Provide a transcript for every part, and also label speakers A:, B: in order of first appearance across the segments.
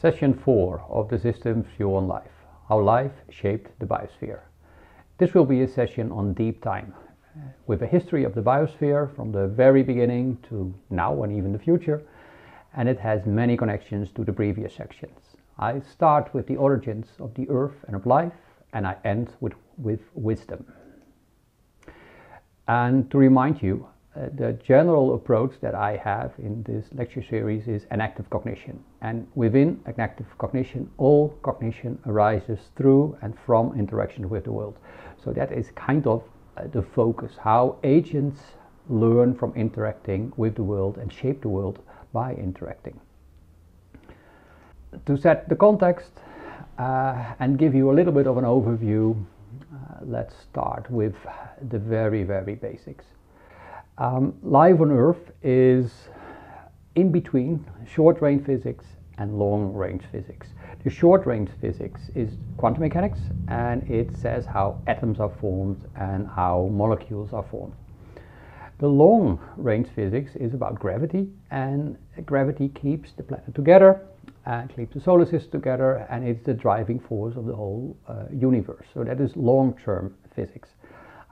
A: Session 4 of the Systems View on Life How Life Shaped the Biosphere. This will be a session on deep time, with a history of the biosphere from the very beginning to now and even the future, and it has many connections to the previous sections. I start with the origins of the earth and of life, and I end with, with wisdom. And to remind you, uh, the general approach that I have in this lecture series is enactive cognition. And within enactive cognition, all cognition arises through and from interaction with the world. So that is kind of uh, the focus, how agents learn from interacting with the world and shape the world by interacting. To set the context uh, and give you a little bit of an overview, uh, let's start with the very, very basics. Um, life on Earth is in between short range physics and long range physics. The short range physics is quantum mechanics and it says how atoms are formed and how molecules are formed. The long range physics is about gravity and gravity keeps the planet together and keeps the solar system together and it's the driving force of the whole uh, universe. So that is long term physics.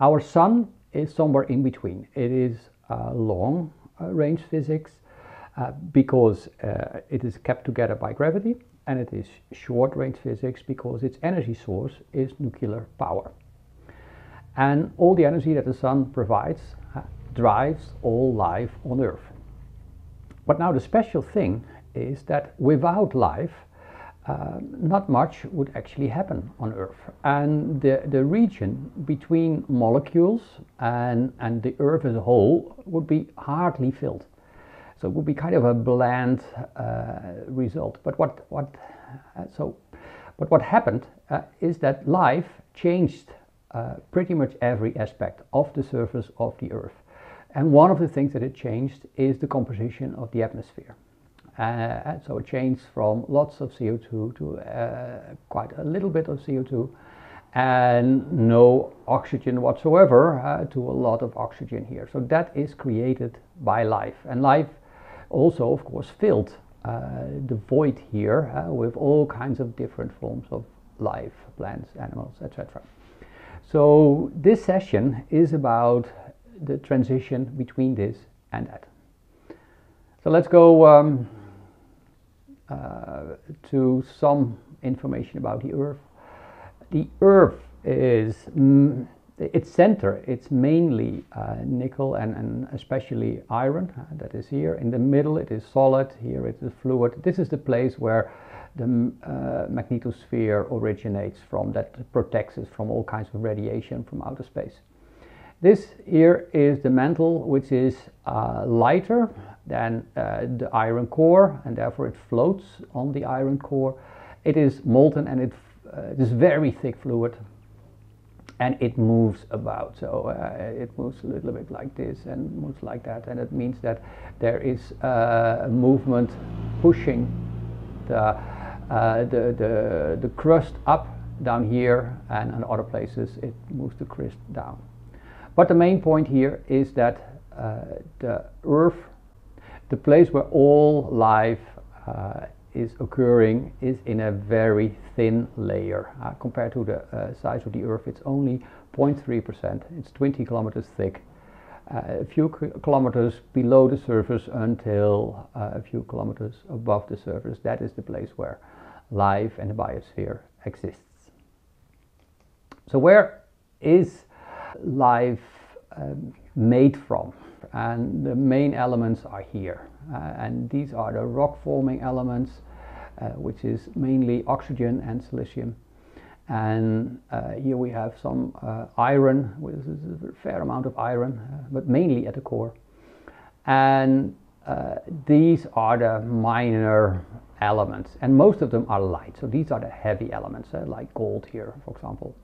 A: Our sun is somewhere in between. It is uh, long uh, range physics uh, because uh, it is kept together by gravity and it is short range physics because its energy source is nuclear power. And all the energy that the sun provides uh, drives all life on Earth. But now the special thing is that without life, uh, not much would actually happen on Earth. And the, the region between molecules and, and the Earth as a whole would be hardly filled. So it would be kind of a bland uh, result. But what, what, uh, so, but what happened uh, is that life changed uh, pretty much every aspect of the surface of the Earth. And one of the things that it changed is the composition of the atmosphere. Uh, so it changed from lots of CO2 to uh, quite a little bit of CO2 and no oxygen whatsoever uh, to a lot of oxygen here. So that is created by life. And life also, of course, filled uh, the void here uh, with all kinds of different forms of life, plants, animals, etc. So this session is about the transition between this and that. So let's go um, to some information about the Earth. The Earth is mm, its center, it's mainly uh, nickel and, and especially iron, uh, that is here. In the middle it is solid, here it is fluid. This is the place where the uh, magnetosphere originates from, that protects us from all kinds of radiation from outer space. This here is the mantle, which is uh, lighter than uh, the iron core, and therefore it floats on the iron core. It is molten and it, uh, it is very thick fluid, and it moves about. So uh, it moves a little bit like this and moves like that, and it means that there is uh, a movement pushing the, uh, the, the, the crust up down here, and in other places it moves the crust down. But the main point here is that uh, the Earth, the place where all life uh, is occurring, is in a very thin layer. Uh, compared to the uh, size of the Earth, it's only 0.3%. It's 20 kilometers thick. Uh, a few kilometers below the surface until uh, a few kilometers above the surface. That is the place where life and the biosphere exists. So where is life um, made from. And the main elements are here. Uh, and these are the rock forming elements, uh, which is mainly oxygen and silicium. And uh, here we have some uh, iron, which is a fair amount of iron, uh, but mainly at the core. And uh, these are the minor elements, and most of them are light. So these are the heavy elements, like gold here, for example.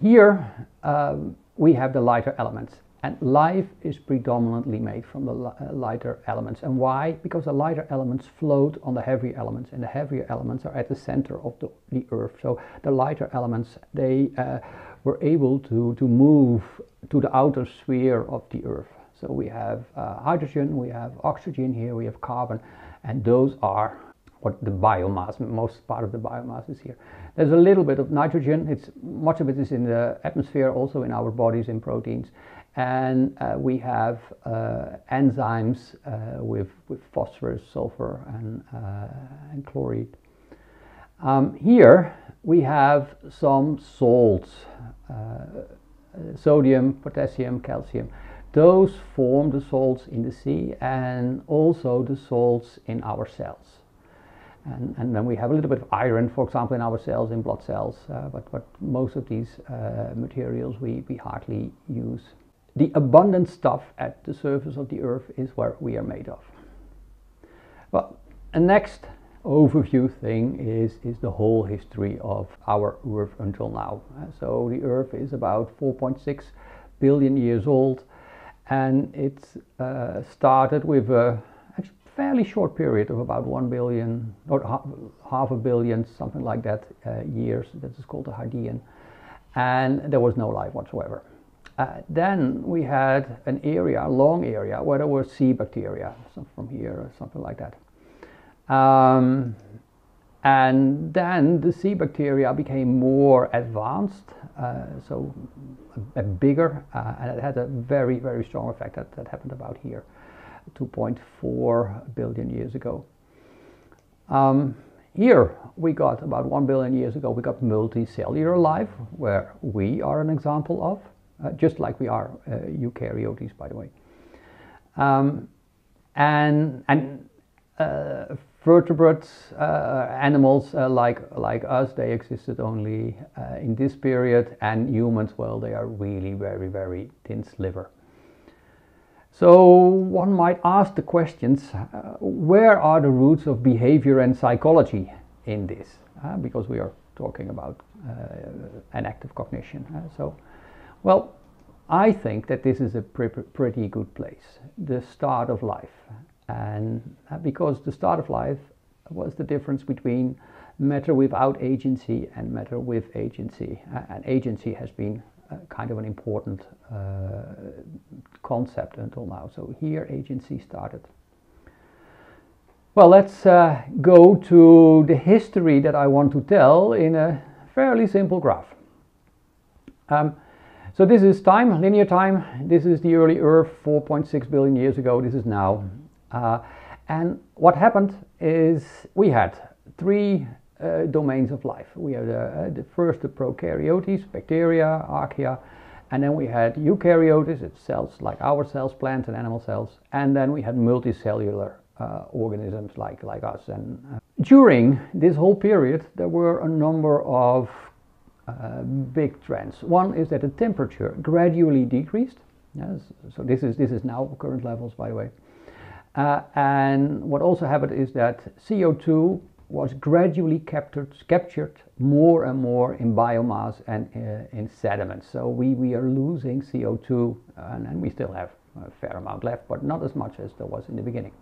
A: Here, um, we have the lighter elements. And life is predominantly made from the uh, lighter elements. And why? Because the lighter elements float on the heavier elements, and the heavier elements are at the center of the, the Earth. So the lighter elements, they uh, were able to, to move to the outer sphere of the Earth. So we have uh, hydrogen, we have oxygen here, we have carbon, and those are what the biomass, most part of the biomass is here. There's a little bit of nitrogen. It's much of it is in the atmosphere, also in our bodies in proteins, and uh, we have uh, enzymes uh, with with phosphorus, sulfur, and uh, and chloride. Um, here we have some salts, uh, sodium, potassium, calcium. Those form the salts in the sea and also the salts in our cells. And, and, then we have a little bit of iron, for example, in our cells, in blood cells, uh, but, but most of these materials we, we hardly use. The abundant stuff at the surface of the earth is where we are made of. Well, a next overview thing is, is the whole history of our earth until now. So the earth is about 4.6 billion years old and it uh, started with a fairly short period of about 1 billion or half, a billion, something like that, uh, years. Is called the Hadean. And there was no life whatsoever. Uh, then we had an area, a long area, where there were sea bacteria, from here or something like that. Um, and then the sea bacteria became more advanced, uh, so a, a bigger, uh, and it had a very, very strong effect that, that happened about here. 2.4 billion years ago. Um, here we got about 1 billion years ago, we got multicellular life, where we are an example of, uh, just like we are uh, eukaryotes, by the way. Um, and and uh, vertebrates, uh, animals uh, like, like us, they existed only uh, in this period, and humans, well, they are really very, very thin sliver. So one might ask the questions, where are the roots of behavior and psychology in this? Because we are talking about enactive cognition. So, well, I think that this is a pre pretty good place, the start of life. And uh, because the start of life was the difference between matter without agency and matter with agency. Uh, and agency has been kind of an important uh, concept until now. So here agency started. Well, let's uh, go to the history that I want to tell in a fairly simple graph. Um, so this is time, linear time. This is the early Earth, 4.6 billion years ago. This is now. Uh, and what happened is we had three uh, domains of life. We had the, uh, the first the prokaryotes, bacteria, archaea, and then we had eukaryotes, it's cells like our cells, plants and animal cells, and then we had multicellular uh, organisms like, like us. And uh, during this whole period, there were a number of uh, big trends. One is that the temperature gradually decreased. Yes, so this is this is now current levels, by the way. Uh, and what also happened is that CO2 was gradually captured, captured more and more in biomass and uh, in sediments. So we, we are losing CO2 and, and, we still have a fair amount left, but not as much as there was in the beginning.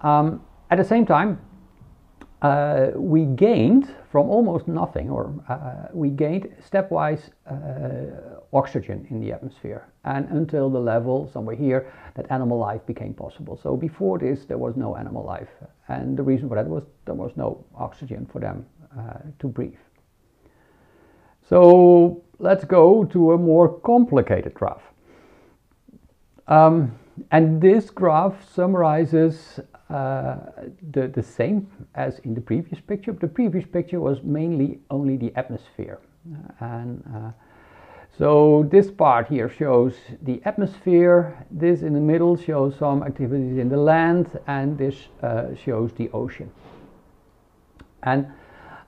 A: Um, at the same time, uh, we gained from almost nothing, or uh, we gained stepwise uh, oxygen in the atmosphere, and until the level somewhere here that animal life became possible. So before this, there was no animal life, and the reason for that was there was no oxygen for them uh, to breathe. So let's go to a more complicated graph. Um, and this graph summarizes uh, the, the same as in the previous picture. The previous picture was mainly only the atmosphere. Uh, and uh, so this part here shows the atmosphere, this in the middle shows some activities in the land, and this uh, shows the ocean. And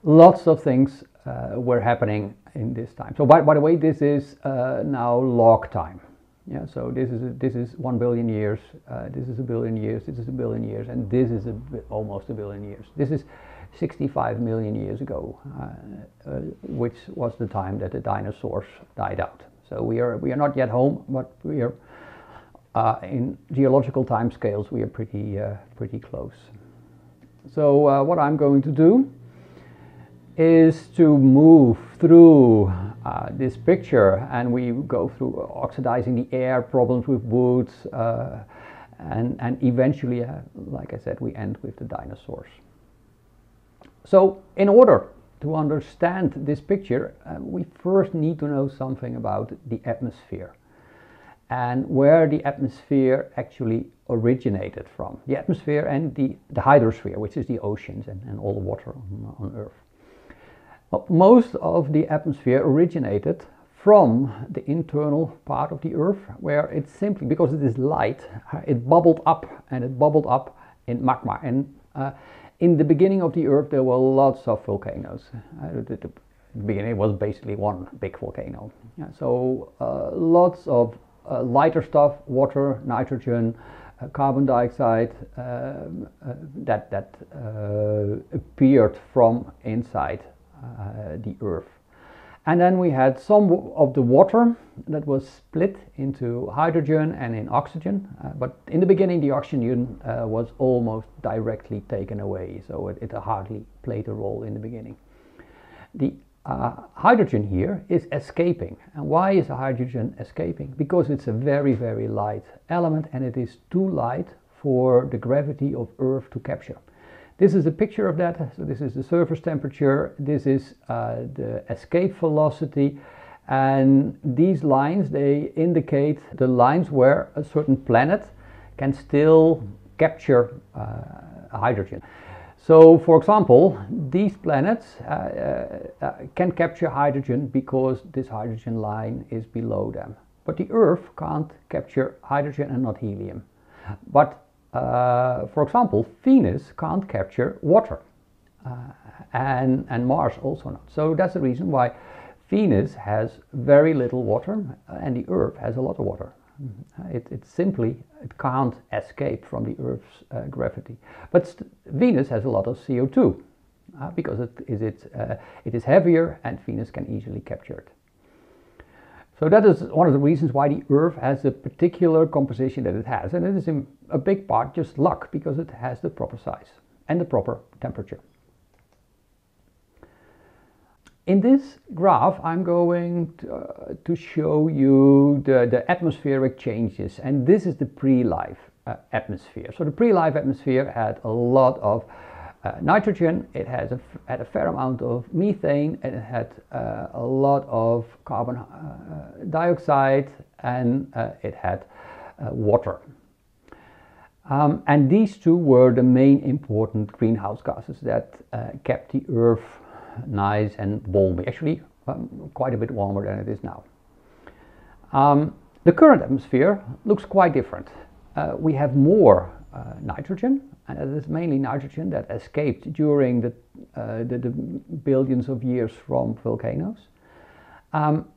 A: lots of things uh, were happening in this time. So by, by the way, this is now log time. Yeah, so this is a, this is one billion years. Uh, this is a billion years. This is a billion years, and this is a almost a billion years. This is 65 million years ago, uh, uh, which was the time that the dinosaurs died out. So we are we are not yet home, but we are uh, in geological timescales. We are pretty uh, pretty close. So uh, what I'm going to do is to move through uh, this picture and we go through oxidizing the air, problems with woods, uh, and, and eventually, uh, like I said, we end with the dinosaurs. So in order to understand this picture, uh, we first need to know something about the atmosphere and where the atmosphere actually originated from. The atmosphere and the, the hydrosphere, which is the oceans and, and all the water on, on Earth. Most of the atmosphere originated from the internal part of the Earth, where it simply, because it is light, it bubbled up and it bubbled up in magma. And uh, in the beginning of the Earth, there were lots of volcanoes. Uh, the, the, beginning was basically one big volcano. Yeah, so uh, lots of uh, lighter stuff, water, nitrogen, uh, carbon dioxide, um, uh, that, that appeared from inside the Earth. And then we had some of the water that was split into hydrogen and in oxygen. Uh, but in the beginning, the oxygen uh, was almost directly taken away, so it, it, hardly played a role in the beginning. The uh, hydrogen here is escaping. And why is hydrogen escaping? Because it's a very, very light element and it is too light for the gravity of Earth to capture. This is a picture of that. So this is the surface temperature. This is uh, the escape velocity. And these lines, they indicate the lines where a certain planet can still capture uh, hydrogen. So, for example, these planets uh, uh, uh, can capture hydrogen because this hydrogen line is below them. But the Earth can't capture hydrogen and not helium. But uh, for example, Venus can't capture water uh, and, and Mars also not. So that's the reason why Venus has very little water and the Earth has a lot of water. Mm-hmm. It, it simply it can't escape from the Earth's uh, gravity. But Venus has a lot of CO2 uh, because it is, it, uh, it is heavier and Venus can easily capture it. So that is one of the reasons why the Earth has the particular composition that it has. And it is in a big part just luck because it has the proper size and the proper temperature. In this graph, I'm going to, uh, to show you the, the, atmospheric changes. And this is the pre-life uh, atmosphere. So the pre-life atmosphere had a lot of uh, nitrogen, it has a, had a fair amount of methane, and it had uh, a lot of carbon uh, dioxide, and uh, it had uh, water. Um, and these two were the main important greenhouse gases that uh, kept the Earth nice and balmy, actually um, quite a bit warmer than it is now. Um, the current atmosphere looks quite different. we have more nitrogen, and it is mainly nitrogen that escaped during the, uh, the, the, billions of years from volcanoes. Um,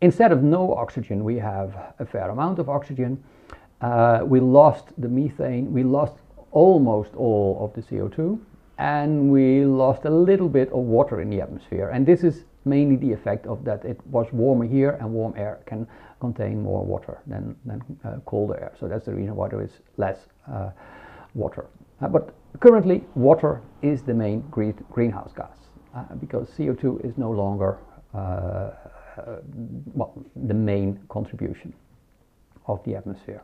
A: instead of no oxygen, we have a fair amount of oxygen. Uh, we lost the methane, we lost almost all of the CO2, and we lost a little bit of water in the atmosphere. And this is mainly the effect of that it was warmer here, and warm air can contain more water than, than uh, colder air. So that's the reason why there is less uh, water. Uh, but currently, water is the main green, greenhouse gas uh, because CO2 is no longer uh, uh, well, the main contribution of the atmosphere.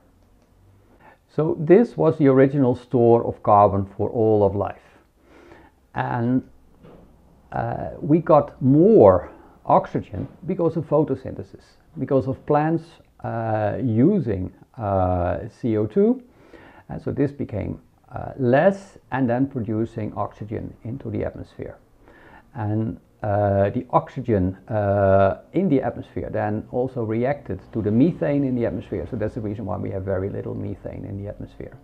A: So this was the original store of carbon for all of life. And uh, we got more oxygen because of photosynthesis, because of plants uh, using CO2 and so this became uh, less and then producing oxygen into the atmosphere. And uh, the oxygen uh, in the atmosphere then also reacted to the methane in the atmosphere. So that's the reason why we have very little methane in the atmosphere.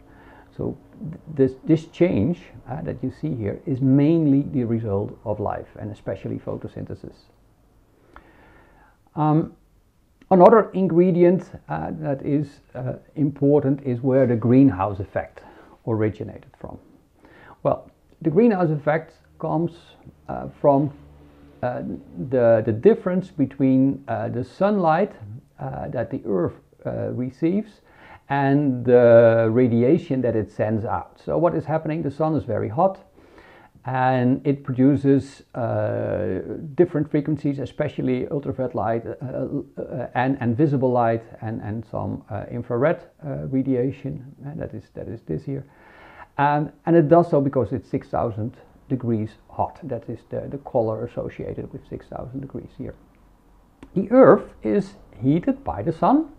A: So th this, this change uh, that you see here is mainly the result of life and especially photosynthesis. Um, Another ingredient uh, that is uh, important is where the greenhouse effect originated from. Well, the greenhouse effect comes uh, from uh, the, the difference between uh, the sunlight that the Earth receives and the radiation that it sends out. So what is happening? The sun is very hot and it produces uh, different frequencies, especially ultraviolet light uh, uh, and, and visible light and, and some uh, infrared uh, radiation. that is that is this here, and and it does so because it's 6,000 degrees hot. That is the, the color associated with 6000 degrees here. The Earth is heated by the sun, uh,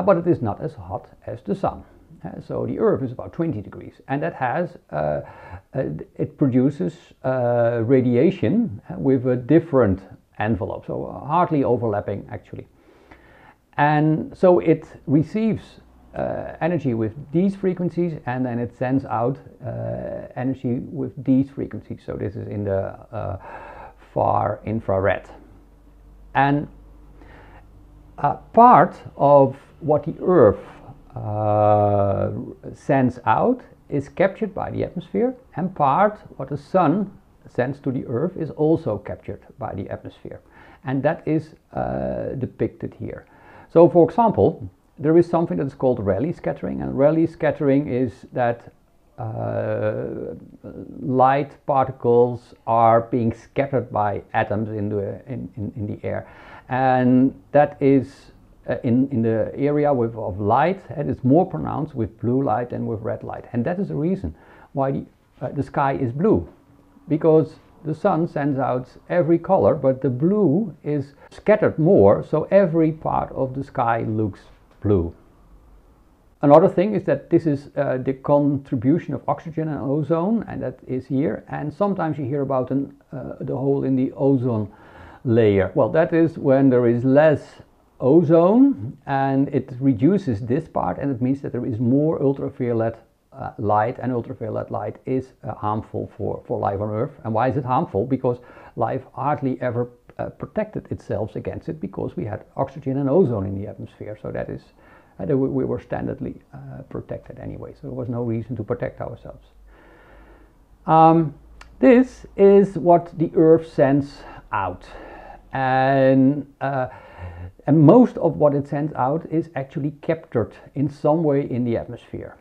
A: but it is not as hot as the sun. Uh, so the Earth is about 20 degrees, and that has uh, uh it produces uh, radiation with a different envelope, so hardly overlapping actually. And so it receives uh, energy with these frequencies and then it sends out uh, energy with these frequencies. So this is in the uh, far infrared. And part of what the Earth uh, sends out is captured by the atmosphere and part what the sun sends to the earth is also captured by the atmosphere. And that is uh, depicted here. So for example there is something that is called Rayleigh scattering and Rayleigh scattering is that uh, light particles are being scattered by atoms in the, in, in, in the air. And that is uh, in, in the area with, of light, and it is more pronounced with blue light than with red light. And that is the reason why the, uh, the sky is blue. Because the sun sends out every color, but the blue is scattered more, so every part of the sky looks blue. Another thing is that this is uh, the contribution of oxygen and ozone, and that is here. And sometimes you hear about an, uh, the hole in the ozone layer. Well, that is when there is less ozone and it reduces this part and it means that there is more ultraviolet uh, light and ultraviolet light is uh, harmful for, for life on earth. And why is it harmful? Because life hardly ever uh, protected itself against it because we had oxygen and ozone in the atmosphere. So that is uh, we, we were standardly uh, protected anyway. So there was no reason to protect ourselves. Um, this is what the earth sends out. And uh, and most of what it sends out is actually captured in some way in the atmosphere.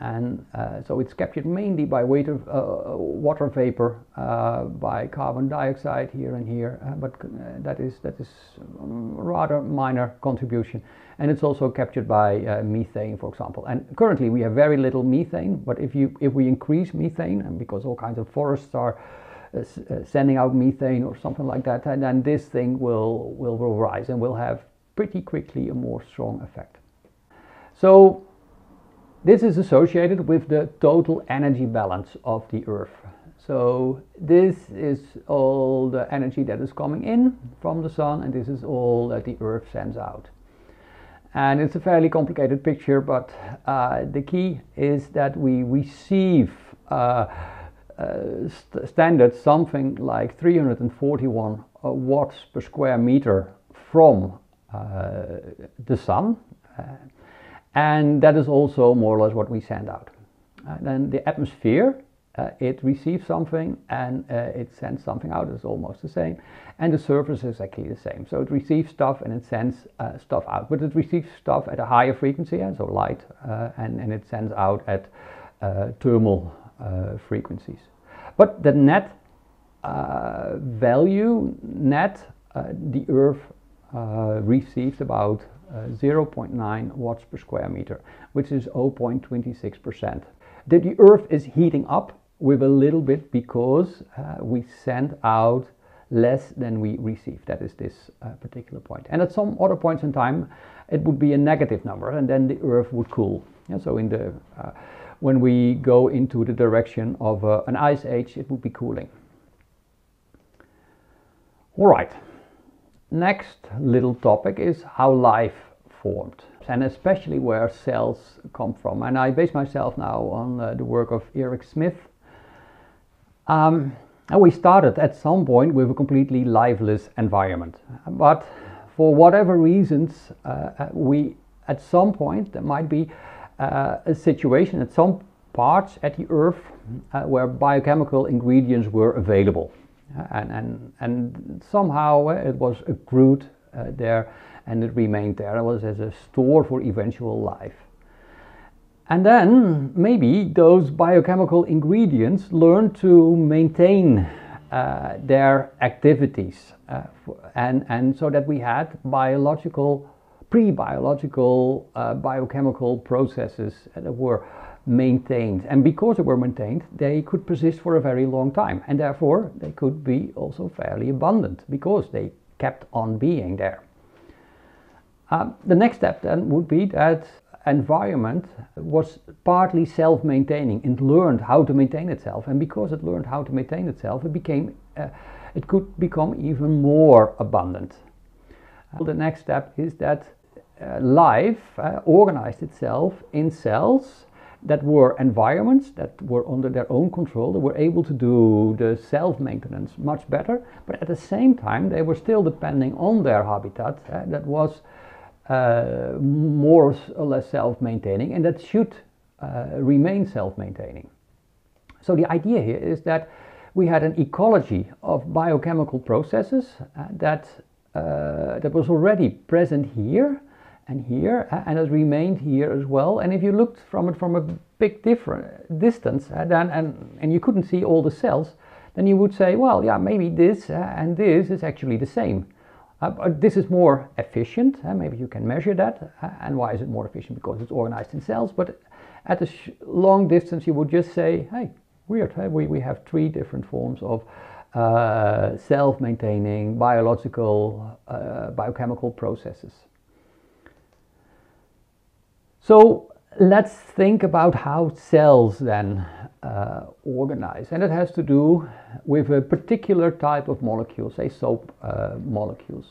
A: And uh, so it's captured mainly by of uh, water vapor, uh, by carbon dioxide here and here, uh, but uh, that is that is rather minor contribution. And it's also captured by uh, methane, for example. And currently we have very little methane, but if you if we increase methane, and because all kinds of forests are sending out methane or something like that, and then this thing will, will, will rise and will have pretty quickly a more strong effect. So this is associated with the total energy balance of the Earth. So this is all the energy that is coming in from the sun and this is all that the Earth sends out. And it's a fairly complicated picture, but uh, the key is that we receive uh, uh, st standard something like 341 uh, watts per square meter from uh, the sun and that is also more or less what we send out. And then the atmosphere, uh, it receives something and uh, it sends something out, it's almost the same. And the surface is exactly the same. So it receives stuff and it sends uh, stuff out. But it receives stuff at a higher frequency, so light, and, and it sends out at thermal uh, frequencies. But the net uh, value, net, uh, the Earth receives about 0.9 watts per square meter, which is 0.26%. The, the Earth is heating up with a little bit because uh, we send out less than we receive. That is this uh, particular point. And at some other points in time, it would be a negative number, and then the Earth would cool. Yeah, so in the uh, when we go into the direction of uh, an ice age, it would be cooling. All right, next little topic is how life formed and especially where cells come from. And I base myself now on uh, the work of Eric Smith. Um, and we started at some point with a completely lifeless environment. But for whatever reasons, uh, uh we at some point there might be a situation at some parts at the Earth uh, where biochemical ingredients were available. Uh, and, and, and somehow it was accrued there and it remained there. It was as a store for eventual life. And then maybe those biochemical ingredients learned to maintain uh, their activities uh, and, and so that we had biological pre-biological uh, biochemical processes that were maintained. And because they were maintained, they could persist for a very long time. And therefore, they could be also fairly abundant because they kept on being there. Um, the next step then would be that environment was partly self-maintaining. It learned how to maintain itself, and because it learned how to maintain itself, it became, uh, it could become even more abundant. Uh, the next step is that uh, life uh, organized itself in cells that were environments that were under their own control. They were able to do the self-maintenance much better, but at the same time, they were still depending on their habitat uh, that was uh, more or less self-maintaining and that should uh, remain self-maintaining. So the idea here is that we had an ecology of biochemical processes uh, that, uh, that was already present here and here uh, and has remained here as well. And if you looked from it from a big different distance uh, then, and, and you couldn't see all the cells, then you would say, well, yeah, maybe this and this is actually the same. Uh, this is more efficient, uh, maybe you can measure that. Uh, and why is it more efficient? Because it's organized in cells. But at a long distance, you would just say, hey, weird, hey? We, we have three different forms of uh, self-maintaining biological, uh, biochemical processes. So let's think about how cells then uh, organize. And it has to do with a particular type of molecule, say soap uh, molecules.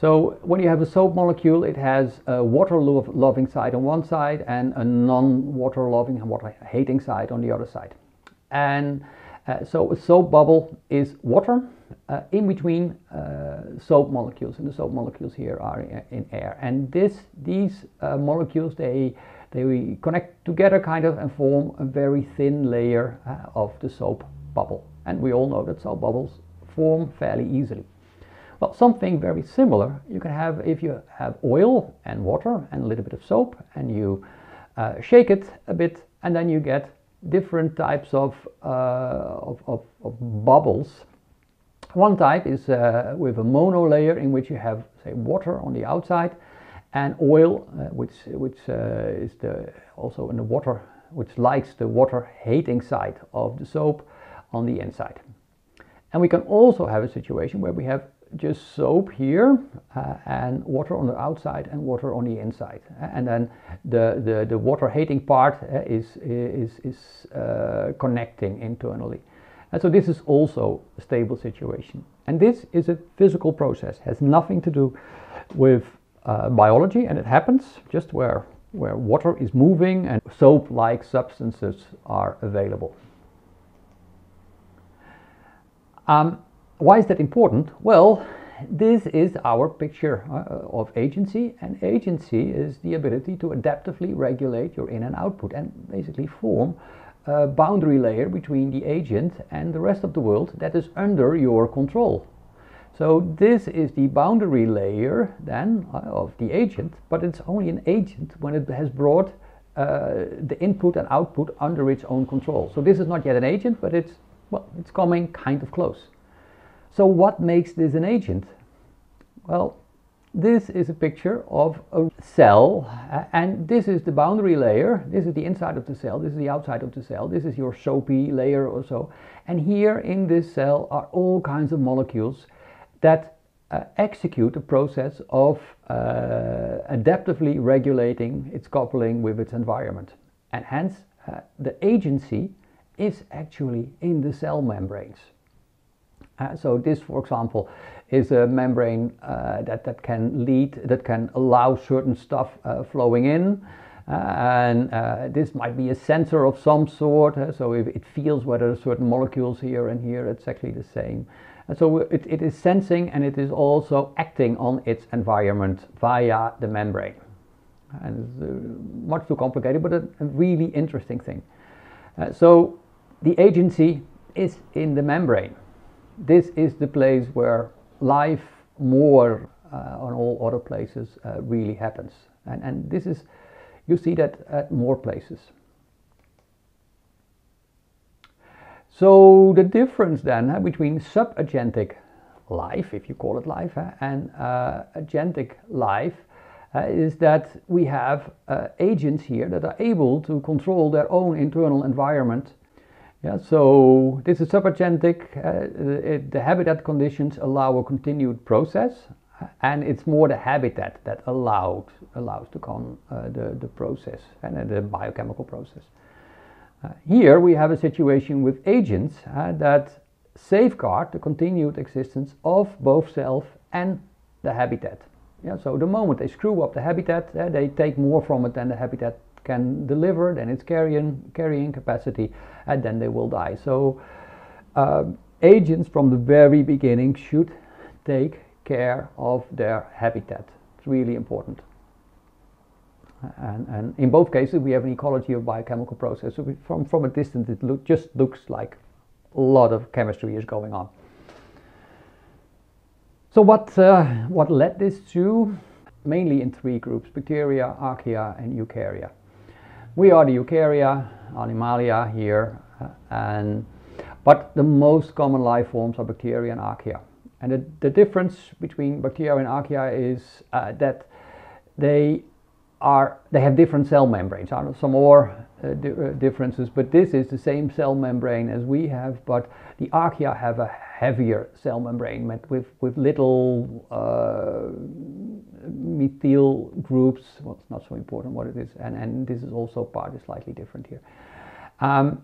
A: So when you have a soap molecule, it has a water-loving side on one side and a non-water loving and water-hating side on the other side. And uh, so a soap bubble is water uh, in between uh, soap molecules, and the soap molecules here are in air. And this, these uh, molecules, they they connect together kind of and form a very thin layer uh, of the soap bubble. And we all know that soap bubbles form fairly easily. Well, something very similar you can have if you have oil and water and a little bit of soap and you uh, shake it a bit and then you get different types of, uh, of, of, of, bubbles. One type is uh, with a mono layer in which you have say water on the outside and oil, uh, which which uh, is the also in the water, which likes the water hating side of the soap on the inside. And we can also have a situation where we have just soap here uh, and water on the outside and water on the inside. And then the, the, the water hating part uh, is, is, is uh, connecting internally. And so this is also a stable situation. And this is a physical process, has nothing to do with uh, biology and it happens just where, where water is moving and soap-like substances are available. Um, why is that important? Well, this is our picture uh, of agency and agency is the ability to adaptively regulate your in and output and basically form a boundary layer between the agent and the rest of the world that is under your control. So this is the boundary layer then uh, of the agent, but it's only an agent when it has brought uh, the input and output under its own control. So this is not yet an agent, but it's, well, it's coming kind of close. So what makes this an agent? Well, this is a picture of a cell and this is the boundary layer. This is the inside of the cell. This is the outside of the cell. This is your soapy layer or so. And here in this cell are all kinds of molecules that uh, execute a process of uh, adaptively regulating its coupling with its environment. And hence, uh, the agency is actually in the cell membranes. Uh, so this, for example, is a membrane uh, that, that can lead, that can allow certain stuff uh, flowing in. and this might be a sensor of some sort, so if it feels whether certain molecules here and here, actually the same. And so it, it is sensing and it is also acting on its environment via the membrane. And it's uh, much too complicated, but a, a really interesting thing. Uh, so the agency is in the membrane. This is the place where life more uh, on all other places uh, really happens. And, and this is, you see that at more places. So the difference then uh, between subagentic life, if you call it life, uh, and uh, agentic life uh, is that we have uh, agents here that are able to control their own internal environment. Yeah, so this is subagentic. Uh, it, the habitat conditions allow a continued process, and it's more the habitat that allowed allows to uh, the the process and uh, the biochemical process. Uh, here we have a situation with agents that safeguard the continued existence of both self and the habitat. Yeah, so the moment they screw up the habitat, uh, they take more from it than the habitat can deliver, then its carrying, carrying capacity, and then they will die. So um, agents from the very beginning should take care of their habitat. It's really important. And, and in both cases, we have an ecology of biochemical process. So from, from a distance, it look, just looks like a lot of chemistry is going on. So what, uh, what led this to? Mainly in three groups, bacteria, archaea and eukarya. We are the eukarya, animalia here, uh, and, but the most common life forms are bacteria and archaea. And the, the difference between bacteria and archaea is uh, that they are they have different cell membranes. Are some more uh, di uh, differences, but this is the same cell membrane as we have, but the archaea have a heavier cell membrane with, with little uh, methyl groups. Well, it's not so important what it is, and, and this is also part is slightly different here. Um,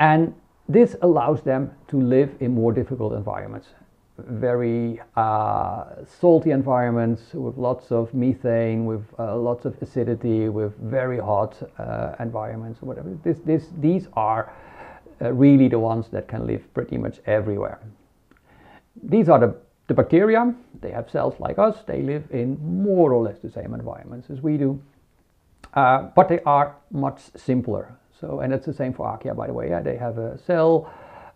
A: and this allows them to live in more difficult environments very uh, salty environments with lots of methane, with uh, lots of acidity, with very hot uh, environments whatever. This, this, these are uh, really the ones that can live pretty much everywhere. These are the, the bacteria. They have cells like us. They live in more or less the same environments as we do. Uh, but they are much simpler. So, and it's the same for archaea, by the way. Yeah? They have a cell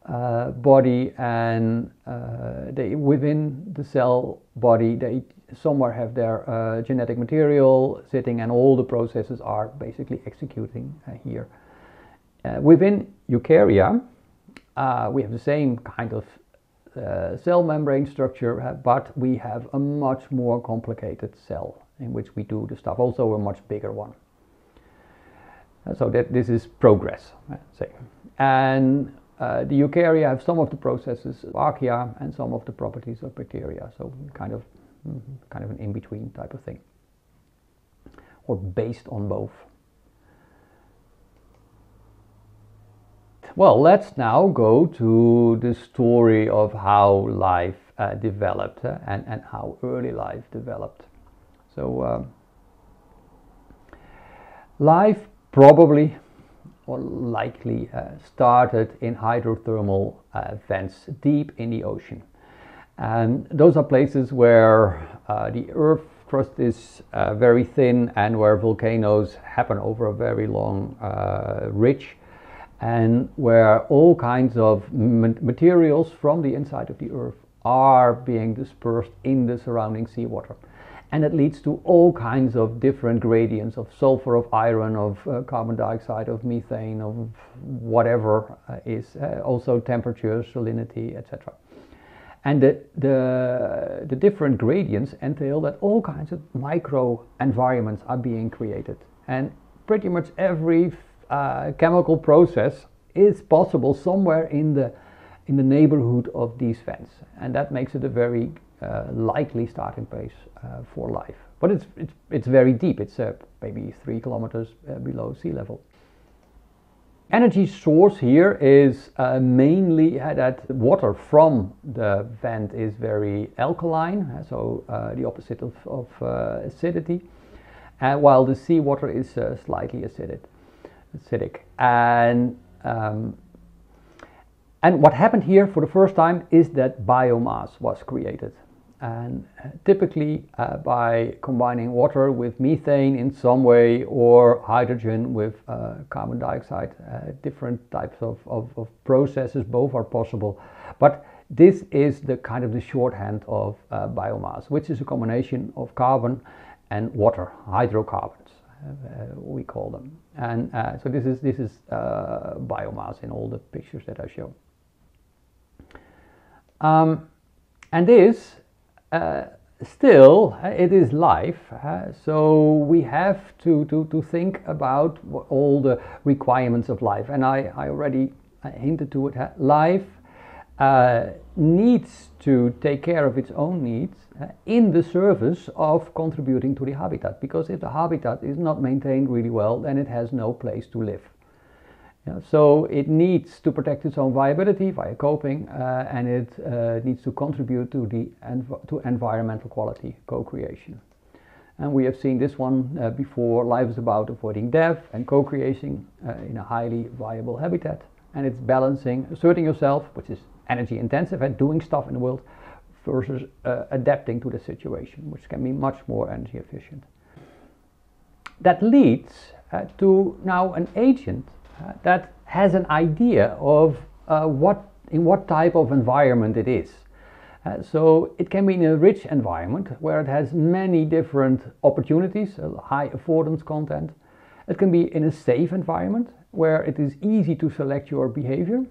A: uh, body and uh, they within the cell body they somewhere have their uh, genetic material sitting and all the processes are basically executing uh, here. Uh, within eukarya we have the same kind of cell membrane structure but we have a much more complicated cell in which we do the stuff, also a much bigger one. so that this is progress, say. And uh, the eukarya have some of the processes of archaea and some of the properties of bacteria, so kind of, mm-hmm, kind of an in-between type of thing, or based on both. Well, let's now go to the story of how life uh, developed uh, and, and how early life developed. So, uh, life probably or likely uh, started in hydrothermal uh, vents deep in the ocean. And those are places where uh, the earth crust is uh, very thin and where volcanoes happen over a very long ridge and where all kinds of materials from the inside of the earth are being dispersed in the surrounding seawater and it leads to all kinds of different gradients of sulfur, of iron, of uh, carbon dioxide, of methane, of whatever uh, is uh, also temperature, salinity, etc. And the, the, the different gradients entail that all kinds of micro environments are being created. And pretty much every uh, chemical process is possible somewhere in the, in the neighborhood of these vents. And that makes it a very uh, likely starting place uh, for life. But it's, it's, it's very deep, it's uh, maybe three kilometers below sea level. Energy source here is uh, mainly uh, that water from the vent is very alkaline, uh, so the opposite of, of acidity, while the seawater is slightly acidic. Acidic. And um, and what happened here for the first time is that biomass was created and typically uh, by combining water with methane in some way or hydrogen with uh, carbon dioxide, uh, different types of, of, of, processes, both are possible. But this is the kind of the shorthand of uh, biomass, which is a combination of carbon and water, hydrocarbons, uh, we call them. And uh, so this is, this is biomass in all the pictures that I show. Um, and this uh, still, uh, it is life, uh, so we have to, to, to think about all the requirements of life. And I, I already hinted to it. Life uh, needs to take care of its own needs uh, in the service of contributing to the habitat. Because if the habitat is not maintained really well, then it has no place to live. Yeah, so it needs to protect its own viability via coping, uh, and it uh, needs to contribute to the env to environmental quality co-creation. And we have seen this one uh, before. Life is about avoiding death and co-creating uh, in a highly viable habitat, and it's balancing asserting yourself, which is energy intensive and doing stuff in the world, versus uh, adapting to the situation, which can be much more energy efficient. That leads uh, to now an agent uh, that has an idea of uh, what in what type of environment it is. Uh, so it can be in a rich environment where it has many different opportunities, high affordance content. It can be in a safe environment where it is easy to select your behavior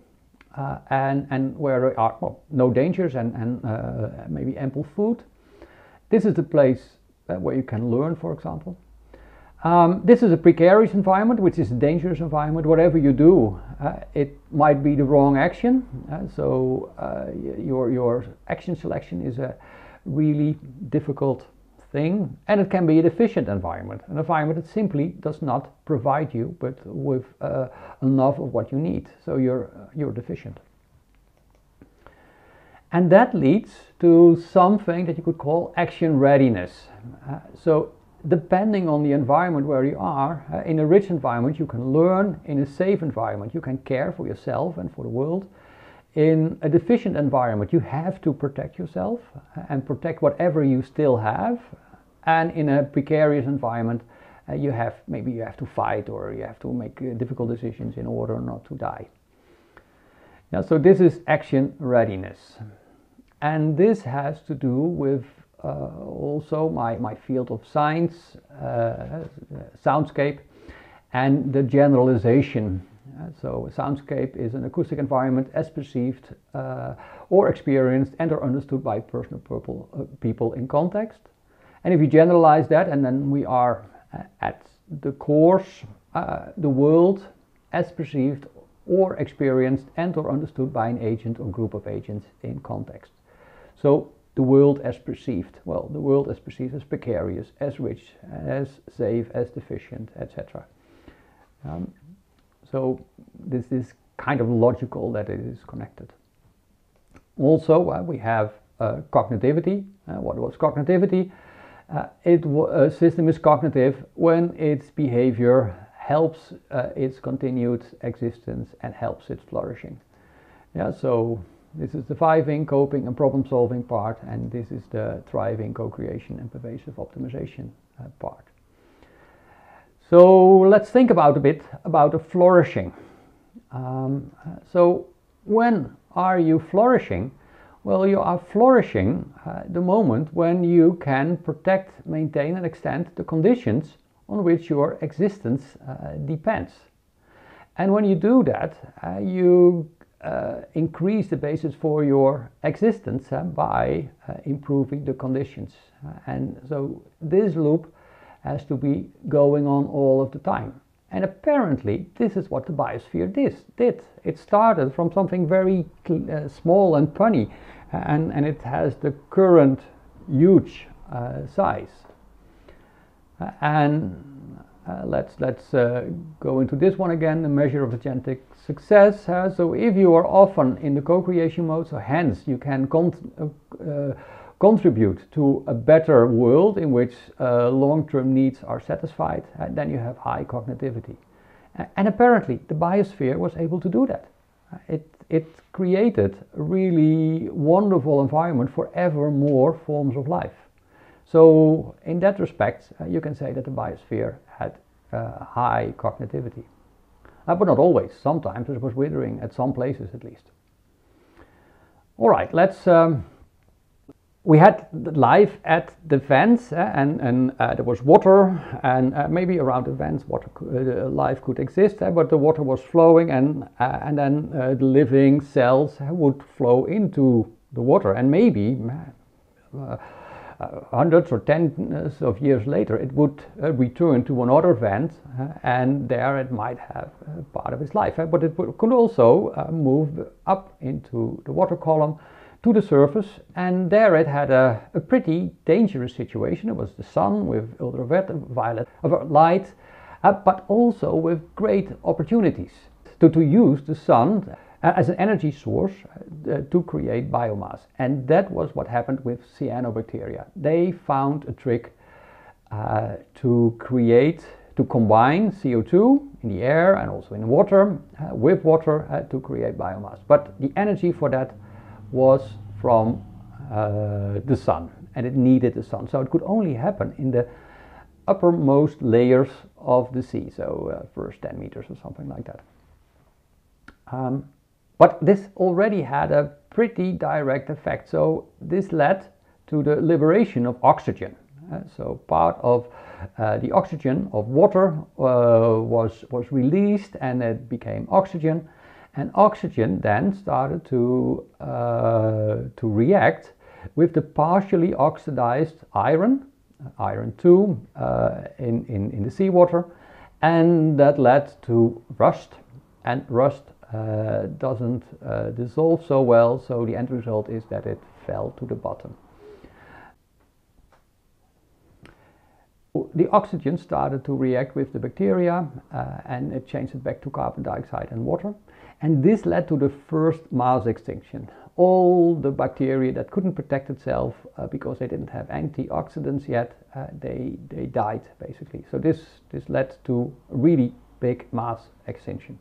A: uh, and, and where there are well, no dangers and, and uh, maybe ample food. This is the place uh, where you can learn, for example. Um, this is a precarious environment, which is a dangerous environment. Whatever you do, uh, it might be the wrong action. Uh, so uh, your your action selection is a really difficult thing, and it can be an efficient environment, an environment that simply does not provide you but with uh, enough of what you need. So you're uh, you're deficient, and that leads to something that you could call action readiness. Uh, so depending on the environment where you are, uh, in a rich environment, you can learn. In a safe environment, you can care for yourself and for the world. In a deficient environment, you have to protect yourself and protect whatever you still have. And in a precarious environment, uh, you have maybe you have to fight or you have to make uh, difficult decisions in order not to die. Now, so this is action readiness. And this has to do with uh, also my, my field of science, uh, soundscape, and the generalization. Uh, so a soundscape is an acoustic environment as perceived or experienced and or understood by personal people, people in context. And if you generalize that, and then we are at the course, uh, the world as perceived or experienced and or understood by an agent or group of agents in context. So the world as perceived. Well, the world as perceived as precarious, as rich, as safe, as deficient, etc. Um, so this is kind of logical that it is connected. Also, uh, we have uh, cognitivity. Uh, what was cognitivity? Uh, it a system is cognitive when its behavior helps uh, its continued existence and helps its flourishing. Yeah, so this is the thriving, coping, and problem solving part, and this is the thriving, co creation, and pervasive optimization uh, part. So let's think about a bit about the flourishing. Um, so, when are you flourishing? Well, you are flourishing uh, the moment when you can protect, maintain, and extend the conditions on which your existence uh, depends. And when you do that, uh, you uh, increase the basis for your existence uh, by uh, improving the conditions. And so this loop has to be going on all of the time. And apparently, this is what the biosphere did. It started from something very uh, small and punny, and, and it has the current huge uh, size. and let's let's go into this one again, the measure of agentic success. Uh, so if you are often in the co-creation mode, so hence you can uh, contribute to a better world in which uh, long-term needs are satisfied, and then you have high cognitivity. And apparently the biosphere was able to do that. It, it created a really wonderful environment for ever more forms of life. So in that respect, uh, you can say that the biosphere had uh, high cognitivity. Uh, but not always. Sometimes it was withering at some places at least. All right, let's. Um, we had life at the vents, uh, and, and uh, there was water, and uh, maybe around the vents, water uh, life could exist, uh, but the water was flowing, and uh, and then the living cells would flow into the water, and maybe uh, hundreds or tens of years later, it would uh, return to another vent, uh, and there it might have uh, part of its life. Uh, but it could also uh, move up into the water column to the surface, and there it had a, a pretty dangerous situation. It was the sun with ultraviolet light, but also with great opportunities to, to use the sun as an energy source uh, to create biomass. And that was what happened with cyanobacteria. They found a trick uh, to create, to combine CO2 in the air and also in water uh, with water uh, to create biomass. But the energy for that was from uh, the sun and it needed the sun. So it could only happen in the uppermost layers of the sea, so uh, first 10 meters or something like that. Um, but this already had a pretty direct effect. So this led to the liberation of oxygen. Uh, so part of uh, the oxygen of water uh, was, was released and it became oxygen. And oxygen then started to, uh, to react with the partially oxidized iron, iron 2, uh, in, in, in the seawater. And that led to rust. And rust uh, doesn't uh, dissolve so well, so the end result is that it fell to the bottom. The oxygen started to react with the bacteria uh, and it changed it back to carbon dioxide and water. And this led to the first mass extinction. All the bacteria that couldn't protect itself uh, because they didn't have antioxidants yet, uh, they, they died basically. So this, this led to really big mass extinction.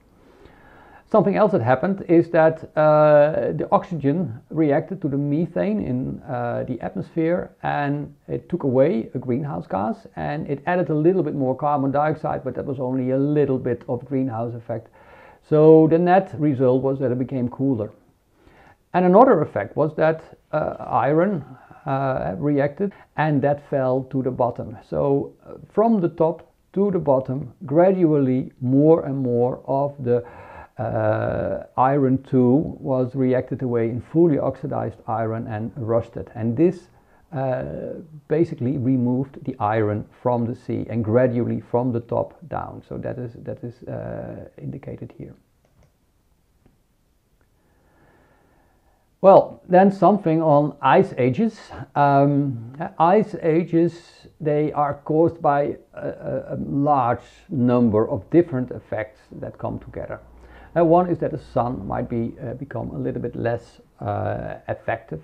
A: Something else that happened is that uh, the oxygen reacted to the methane in uh, the atmosphere and it took away a greenhouse gas and it added a little bit more carbon dioxide, but that was only a little bit of greenhouse effect. So the net result was that it became cooler. And another effect was that uh, iron uh, reacted and that fell to the bottom. So uh, from the top to the bottom, gradually more and more of the uh, iron 2 was reacted away in fully oxidized iron and rusted. And this uh, basically removed the iron from the sea and gradually from the top down. So that is, that is uh, indicated here. Well, then something on ice ages. Um, ice ages, they are caused by a, a large number of different effects that come together. Uh, one is that the sun might be uh, become a little bit less uh, effective.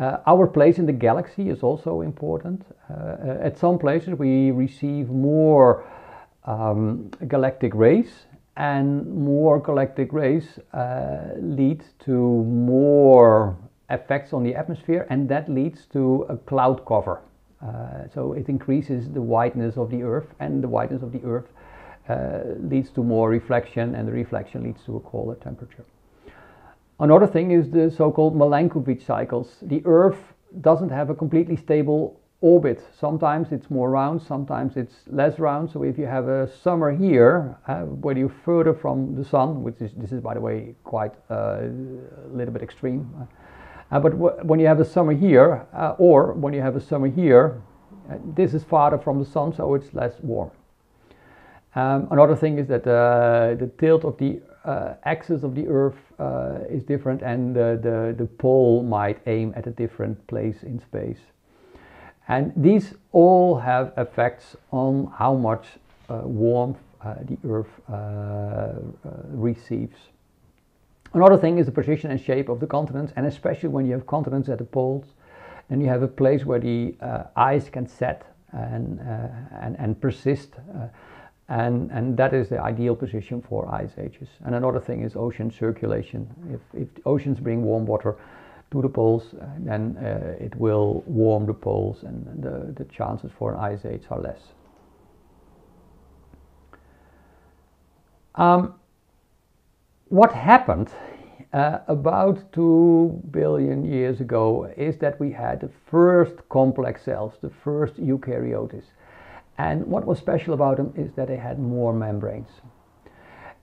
A: Uh, our place in the galaxy is also important. Uh, uh, at some places we receive more um, galactic rays and more galactic rays lead to more effects on the atmosphere and that leads to a cloud cover. so it increases the whiteness of the Earth and the whiteness of the Earth uh, leads to more reflection and the reflection leads to a colder temperature. Another thing is the so-called Milankovitch cycles. The Earth doesn't have a completely stable orbit. Sometimes it's more round, sometimes it's less round. So if you have a summer here, uh, where you're further from the sun, which is this is by the way quite uh, a little bit extreme. Uh, but when you have a summer here, uh, or when you have a summer here, uh, this is farther from the sun, so it's less warm. Um, another thing is that uh, the tilt of the uh, axis of the Earth uh, is different and the, the pole might aim at a different place in space. And these all have effects on how much uh, warmth uh, the Earth uh, receives. Another thing is the position and shape of the continents, and especially when you have continents at the poles, then you have a place where the ice can set and, and, and persist and, and that is the ideal position for ice ages. And another thing is ocean circulation. If, if oceans bring warm water to the poles, uh, then uh, it will warm the poles and the, the chances for an ice age are less. Um, what happened uh, about 2 billion years ago is that we had the first complex cells, the first eukaryotes. And what was special about them is that they had more membranes.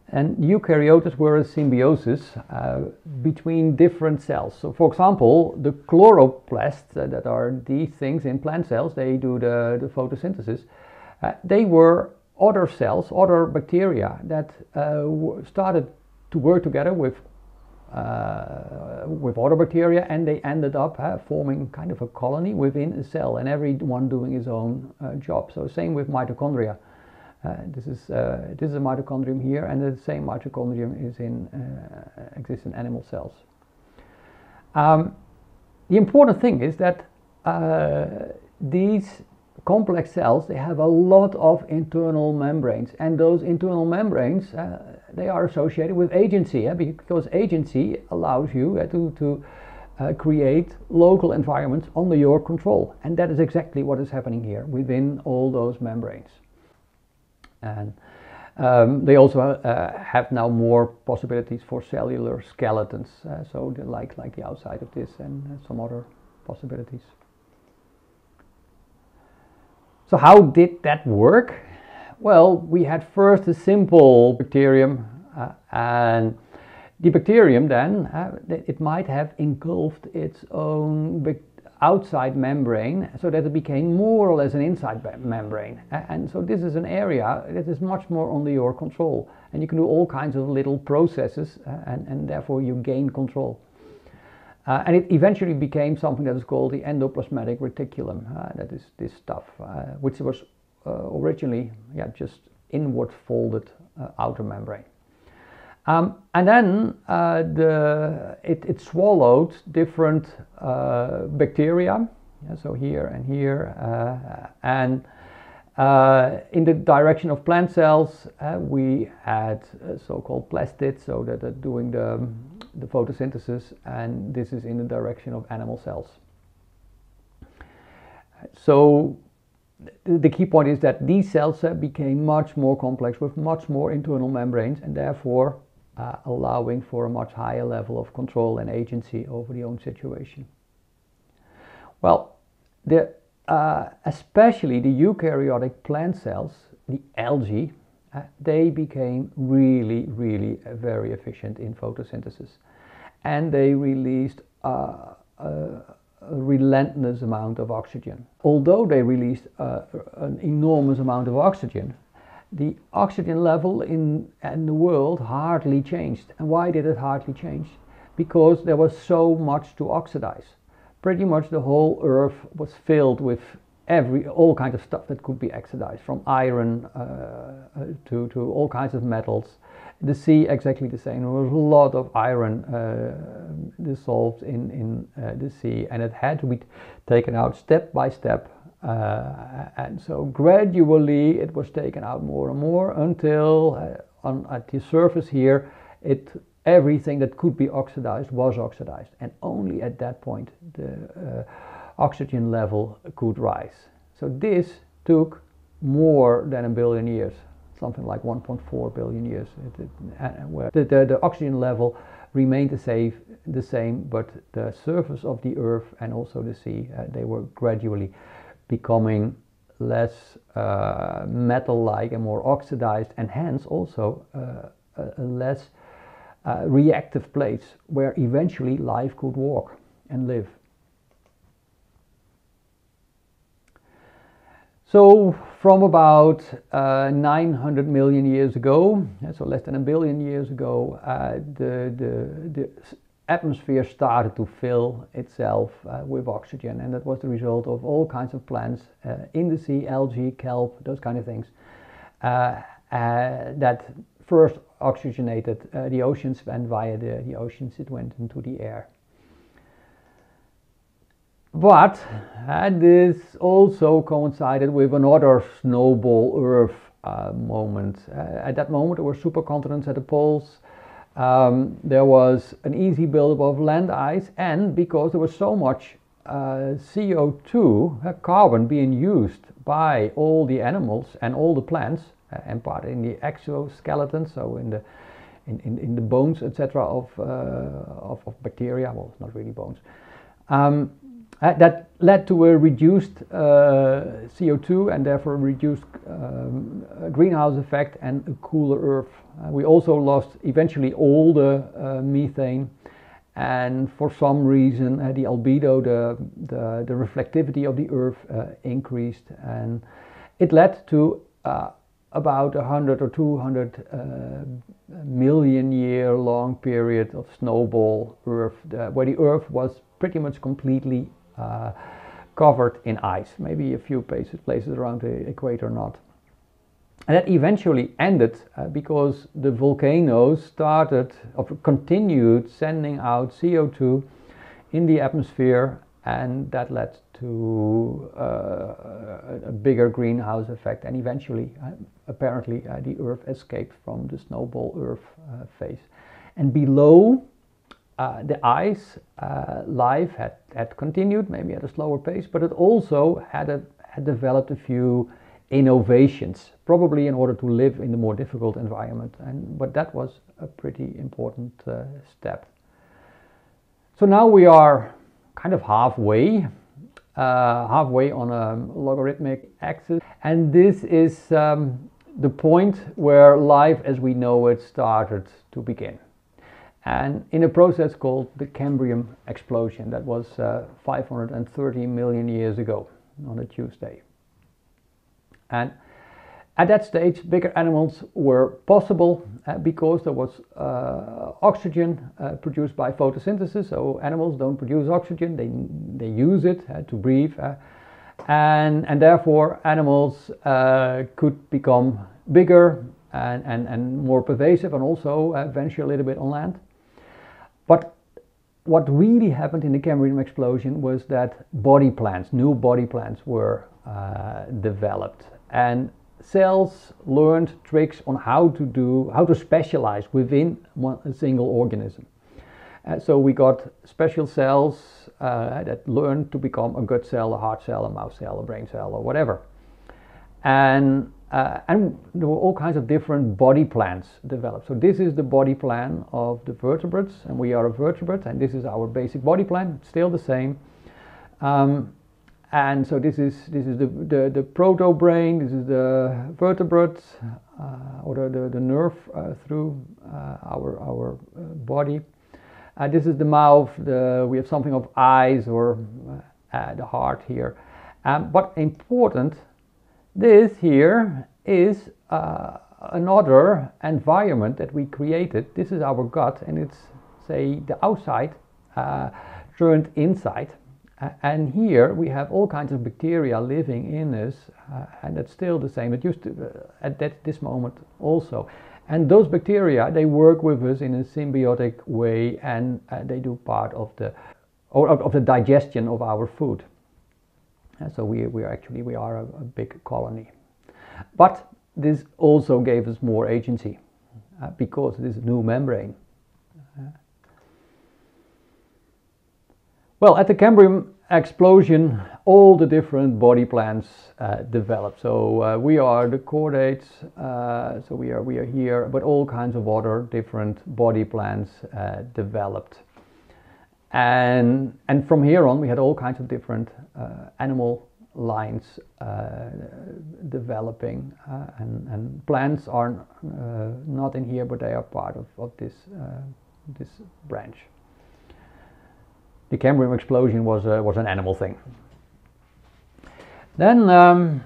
A: and eukaryotes were a symbiosis uh, between different cells. So, for example, the chloroplasts uh, that are these things in plant cells, they do the, the photosynthesis, uh, they were other cells, other bacteria that uh, started to work together with uh, with other bacteria and they ended up uh, forming kind of a colony within a cell and everyone doing his own uh, job. So same with mitochondria. Uh, this is uh, this is a mitochondrium here and the same mitochondrium is in uh, exists in animal cells. Um, the important thing is that these complex cells, they have a lot of internal membranes. And those internal membranes, they are associated with agency, yeah? because agency allows you to, to uh, create local environments under your control. And that is exactly what is happening here within all those membranes. And um, they also uh, have now more possibilities for cellular skeletons, uh, so like, like the outside of this and uh, some other possibilities. So how did that work? Well, we had first a simple bacterium uh, and the bacterium then, uh, it might have engulfed its own outside membrane so that it became more or less an inside membrane. And so this is an area that is much more under your control. And you can do all kinds of little processes uh, and, and therefore you gain control. Uh, and it eventually became something that is called the endoplasmatic reticulum. Uh, that is this stuff, uh, which was originally yeah, just inward folded uh, outer membrane. Um, and then uh, the, it, it, swallowed different bacteria, yeah, so here and here, and in the direction of plant cells, we had so-called plastids, so that are doing the the photosynthesis and this is in the direction of animal cells. So the key point is that these cells uh, became much more complex with much more internal membranes and therefore uh, allowing for a much higher level of control and agency over the own situation. Well, the, uh, especially the eukaryotic plant cells, the algae, uh, they became really, really uh, very efficient in photosynthesis. And they released uh, a, relentless amount of oxygen. Although they released uh, an enormous amount of oxygen, the oxygen level in, in the world hardly changed. And why did it hardly change? Because there was so much to oxidize. Pretty much the whole earth was filled with every all kinds of stuff that could be oxidized, from iron uh, uh, to, to all kinds of metals. The sea exactly the same. There was a lot of iron uh, dissolved in, in uh, the sea and it had to be taken out step by step. Uh, and so gradually it was taken out more and more until uh, on, at the surface here it everything that could be oxidized was oxidized and only at that point the oxygen level could rise. So this took more than a billion years, something like 1.4 billion years, it, it, uh, where the, the, the, oxygen level remained the same, the same, but the surface of the Earth and also the sea, uh, they were gradually becoming less uh, metal-like and more oxidized, and hence also uh, a, less uh, reactive place where eventually life could walk and live. So from about uh, 900 million years ago, so less than a billion years ago, uh, the, the, the, atmosphere started to fill itself uh, with oxygen and that was the result of all kinds of plants uh, in the sea, algae, kelp, those kind of things, uh, uh, that first oxygenated the oceans and via the, the oceans it went into the air. But this also coincided with another snowball Earth uh, moment. Uh, at that moment, there were supercontinents at the poles. Um, there was an easy buildup of land ice, and because there was so much uh, CO2, uh, carbon being used by all the animals and all the plants, uh, and part in the exoskeleton, so in the in, in, in the bones, etc., of, of, of bacteria. Well, not really bones. Um, that led to a reduced uh, CO2 and therefore reduced um, greenhouse effect and a cooler Earth. Uh, we also lost eventually all the uh, methane and for some reason uh, the albedo, the, the, the, reflectivity of the Earth uh, increased and it led to about 100 or 200 million year long period of snowball Earth where the Earth was pretty much completely uh, covered in ice, maybe a few places, places around the equator not. And that eventually ended uh, because the volcanoes started or continued sending out CO2 in the atmosphere, and that led to uh, a bigger greenhouse effect. And eventually, uh, apparently, uh, the Earth escaped from the snowball Earth uh, phase. And below uh, the ice uh, life had, had continued, maybe at a slower pace, but it also had, a, had developed a few innovations, probably in order to live in the more difficult environment. And but that was a pretty important uh, step. So now we are kind of halfway, uh, halfway on a logarithmic axis, and this is um, the point where life as we know it started to begin and in a process called the Cambrian explosion that was uh, 530 million years ago on a Tuesday. And at that stage, bigger animals were possible uh, because there was uh, oxygen uh, produced by photosynthesis. So animals don't produce oxygen; they they use it uh, to breathe, uh, and and therefore animals could become bigger and, and, and more pervasive, and also venture a little bit on land. But what really happened in the Cambrian explosion was that body plans, new body plans, were uh, developed, and cells learned tricks on how to do, how to specialize within one, a single organism. So we got special cells uh, that learned to become a gut cell, a heart cell, a mouse cell, a brain cell, or whatever. And uh, and there were all kinds of different body plans developed. So this is the body plan of the vertebrates, and we are a vertebrate, and this is our basic body plan, still the same. Um, and so this is this is the the, the proto brain. This is the vertebrate uh, or the, the, the nerve uh, through uh, our our uh, body. Uh, this is the mouth. The, we have something of eyes or the heart here. Um, but important this here is uh, another environment that we created. This is our gut, and it's say the outside uh, turned inside. And here we have all kinds of bacteria living in us, uh, and it's still the same. It used to uh, at that, this moment also. And those bacteria they work with us in a symbiotic way, and uh, they do part of the or of the digestion of our food. So we, we are actually we are a, a, big colony. But this also gave us more agency uh, because this new membrane. Uh, well, at the Cambrian explosion, all the different body plans uh, developed. So uh, we are the chordates, uh, so we are we are here, but all kinds of other different body plans developed and and from here on we had all kinds of different uh, animal lines uh, developing uh, and, and plants are uh, not in here but they are part of, of this uh, this branch. The Cambrian explosion was was an animal thing. Then um,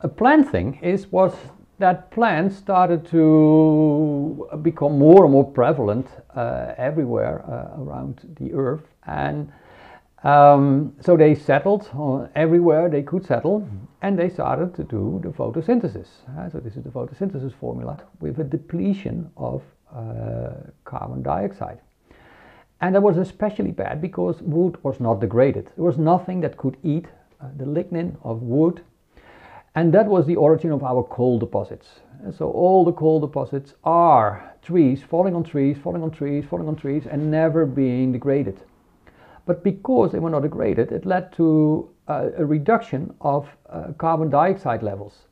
A: a plant thing is was that plants started to become more and more prevalent uh, everywhere uh, around the earth. And um, so they settled everywhere they could settle and they started to do the photosynthesis. Uh, so this is the photosynthesis formula with a depletion of uh, carbon dioxide. And that was especially bad because wood was not degraded. There was nothing that could eat uh, the lignin of wood and that was the origin of our coal deposits. So all the coal deposits are trees falling on trees, falling on trees, falling on trees, and never being degraded. But because they were not degraded, it led to uh, a reduction of uh, carbon dioxide levels,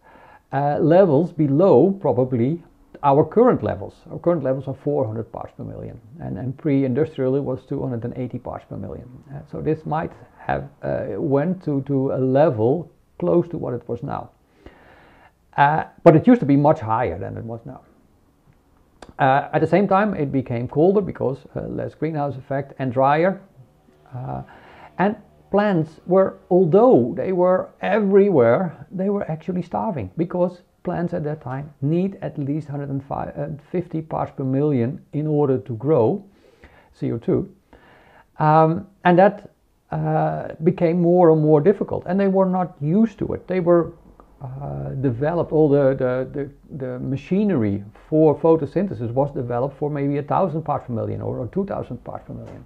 A: uh, levels below probably our current levels. Our current levels are 400 parts per million, and, and pre-industrial it was 280 parts per million. Uh, so this might have uh, went to, to a level close to what it was now. Uh, but it used to be much higher than it was now. Uh, at the same time, it became colder because uh, less greenhouse effect and drier. Uh, and plants were, although they were everywhere, they were actually starving because plants at that time need at least 150 uh, parts per million in order to grow CO2. Um, and that uh, became more and more difficult, and they were not used to it. They were uh, developed, all the, the, the, the, machinery for photosynthesis was developed for maybe a thousand parts per million or, or 2000 parts per million.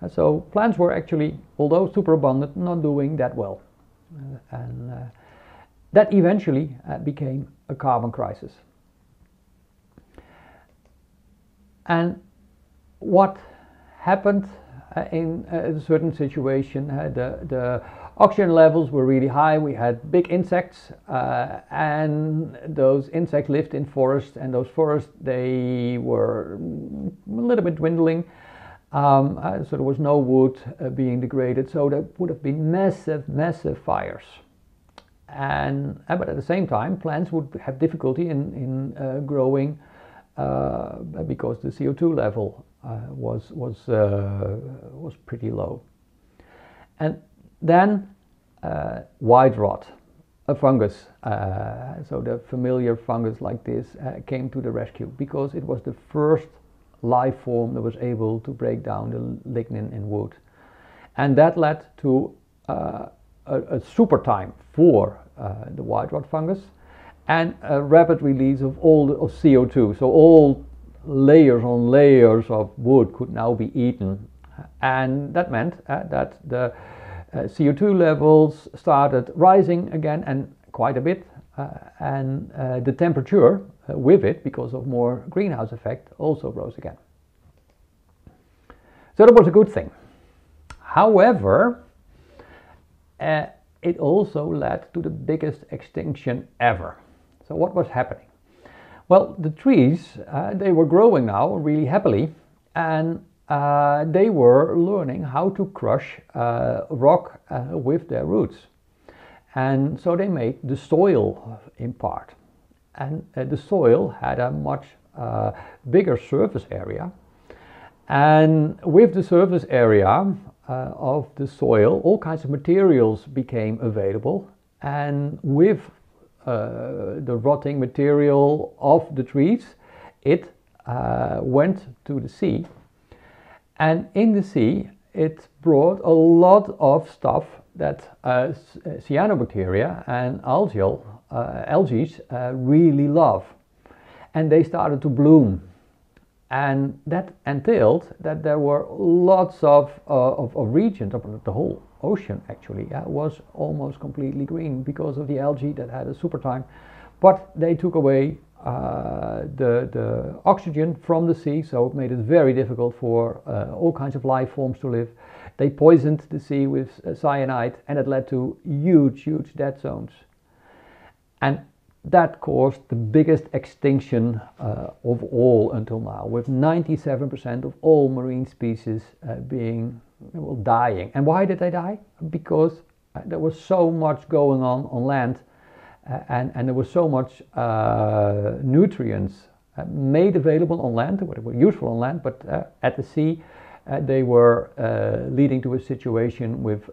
A: And so plants were actually, although super abundant, not doing that well. Uh, and uh, that eventually uh, became a carbon crisis. And what happened in a certain situation, uh, the, the oxygen levels were really high. We had big insects, uh, and those insects lived in forests, and those forests they were a little bit dwindling. Um, uh, so there was no wood uh, being degraded, so there would have been massive, massive fires. And uh, but at the same time, plants would have difficulty in in uh, growing uh, because the CO2 level uh, Uh, was was uh, was pretty low. And then uh, white rot, a fungus, so the familiar fungus like this came to the rescue because it was the first life form that was able to break down the lignin in wood. And that led to uh, a, a, super time for uh, the white rot fungus and a rapid release of all the, of CO2. So all layers on layers of wood could now be eaten. And that meant uh, that the uh, CO2 levels started rising again and quite a bit. Uh, and uh, the temperature uh, with it, because of more greenhouse effect, also rose again. So that was a good thing. However, it also led to the biggest extinction ever. So what was happening? Well, the trees, uh, they were growing now really happily and uh, they were learning how to crush uh, rock uh, with their roots. And so they made the soil in part and uh, the soil had a much uh, bigger surface area. And with the surface area of the soil, all kinds of materials became available. And with the rotting material of the trees, it uh, went to the sea. And in the sea, it brought a lot of stuff that uh, cyanobacteria and algal uh, algae uh, really love. And they started to bloom. And that entailed that there were lots of, uh, of, of, regions, the whole ocean actually was almost completely green because of the algae that had a super time. But they took away uh, the, the oxygen from the sea, so it made it very difficult for uh, all kinds of life forms to live. They poisoned the sea with uh, cyanide, and it led to huge, huge dead zones. And that caused the biggest extinction uh, of all until now, with 97% of all marine species uh, being well, dying. And why did they die? Because uh, there was so much going on on land, uh, and, and there was so much uh, nutrients uh, made available on land, that were useful on land, but at the sea, they were leading to a situation with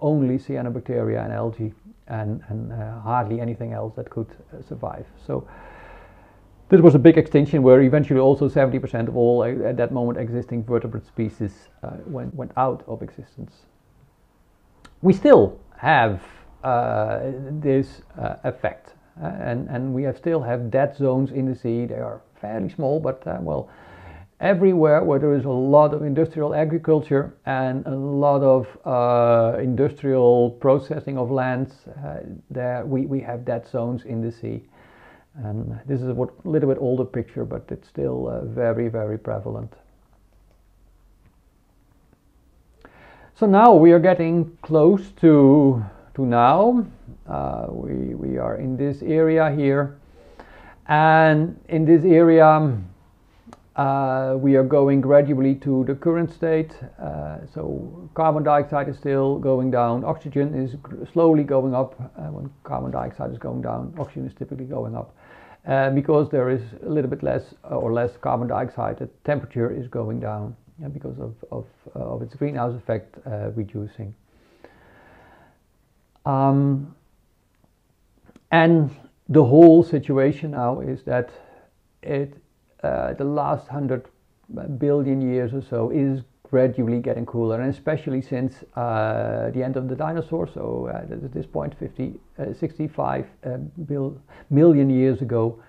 A: only cyanobacteria and algae and, and uh, hardly anything else that could uh, survive. So this was a big extinction where eventually also 70% of all uh, at that moment existing vertebrate species uh, went, went out of existence. We still have uh, this uh, effect and, and we have still have dead zones in the sea. They are fairly small, but well, everywhere where there is a lot of industrial agriculture and a lot of uh, industrial processing of lands, uh, there we, we have dead zones in the sea. And this is a little bit older picture, but it's still uh, very, very prevalent. So now we are getting close to, to now. Uh, we, we are in this area here. and in this area, uh, we are going gradually to the current state. Uh, so carbon dioxide is still going down. Oxygen is slowly going up. Uh, when carbon dioxide is going down, oxygen is typically going up. Uh, because there is a little bit less or less carbon dioxide, the temperature is going down yeah, because of, of, uh, of its greenhouse effect uh, reducing. Um, and the whole situation now is that it, uh, the last hundred billion years or so is gradually getting cooler, and especially since uh, the end of the dinosaurs. So uh, at this point, 50, uh, 65 uh, bil- million years ago,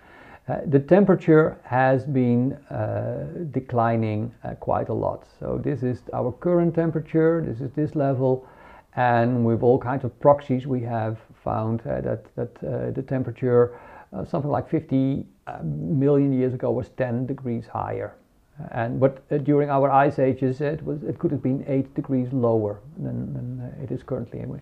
A: uh, the temperature has been uh, declining quite a lot. So this is our current temperature. This is this level, and with all kinds of proxies, we have found that, that the temperature something like 50 million years ago was 10 degrees higher. And but during our ice ages, it was it could have been eight degrees lower than, than it is currently anyway.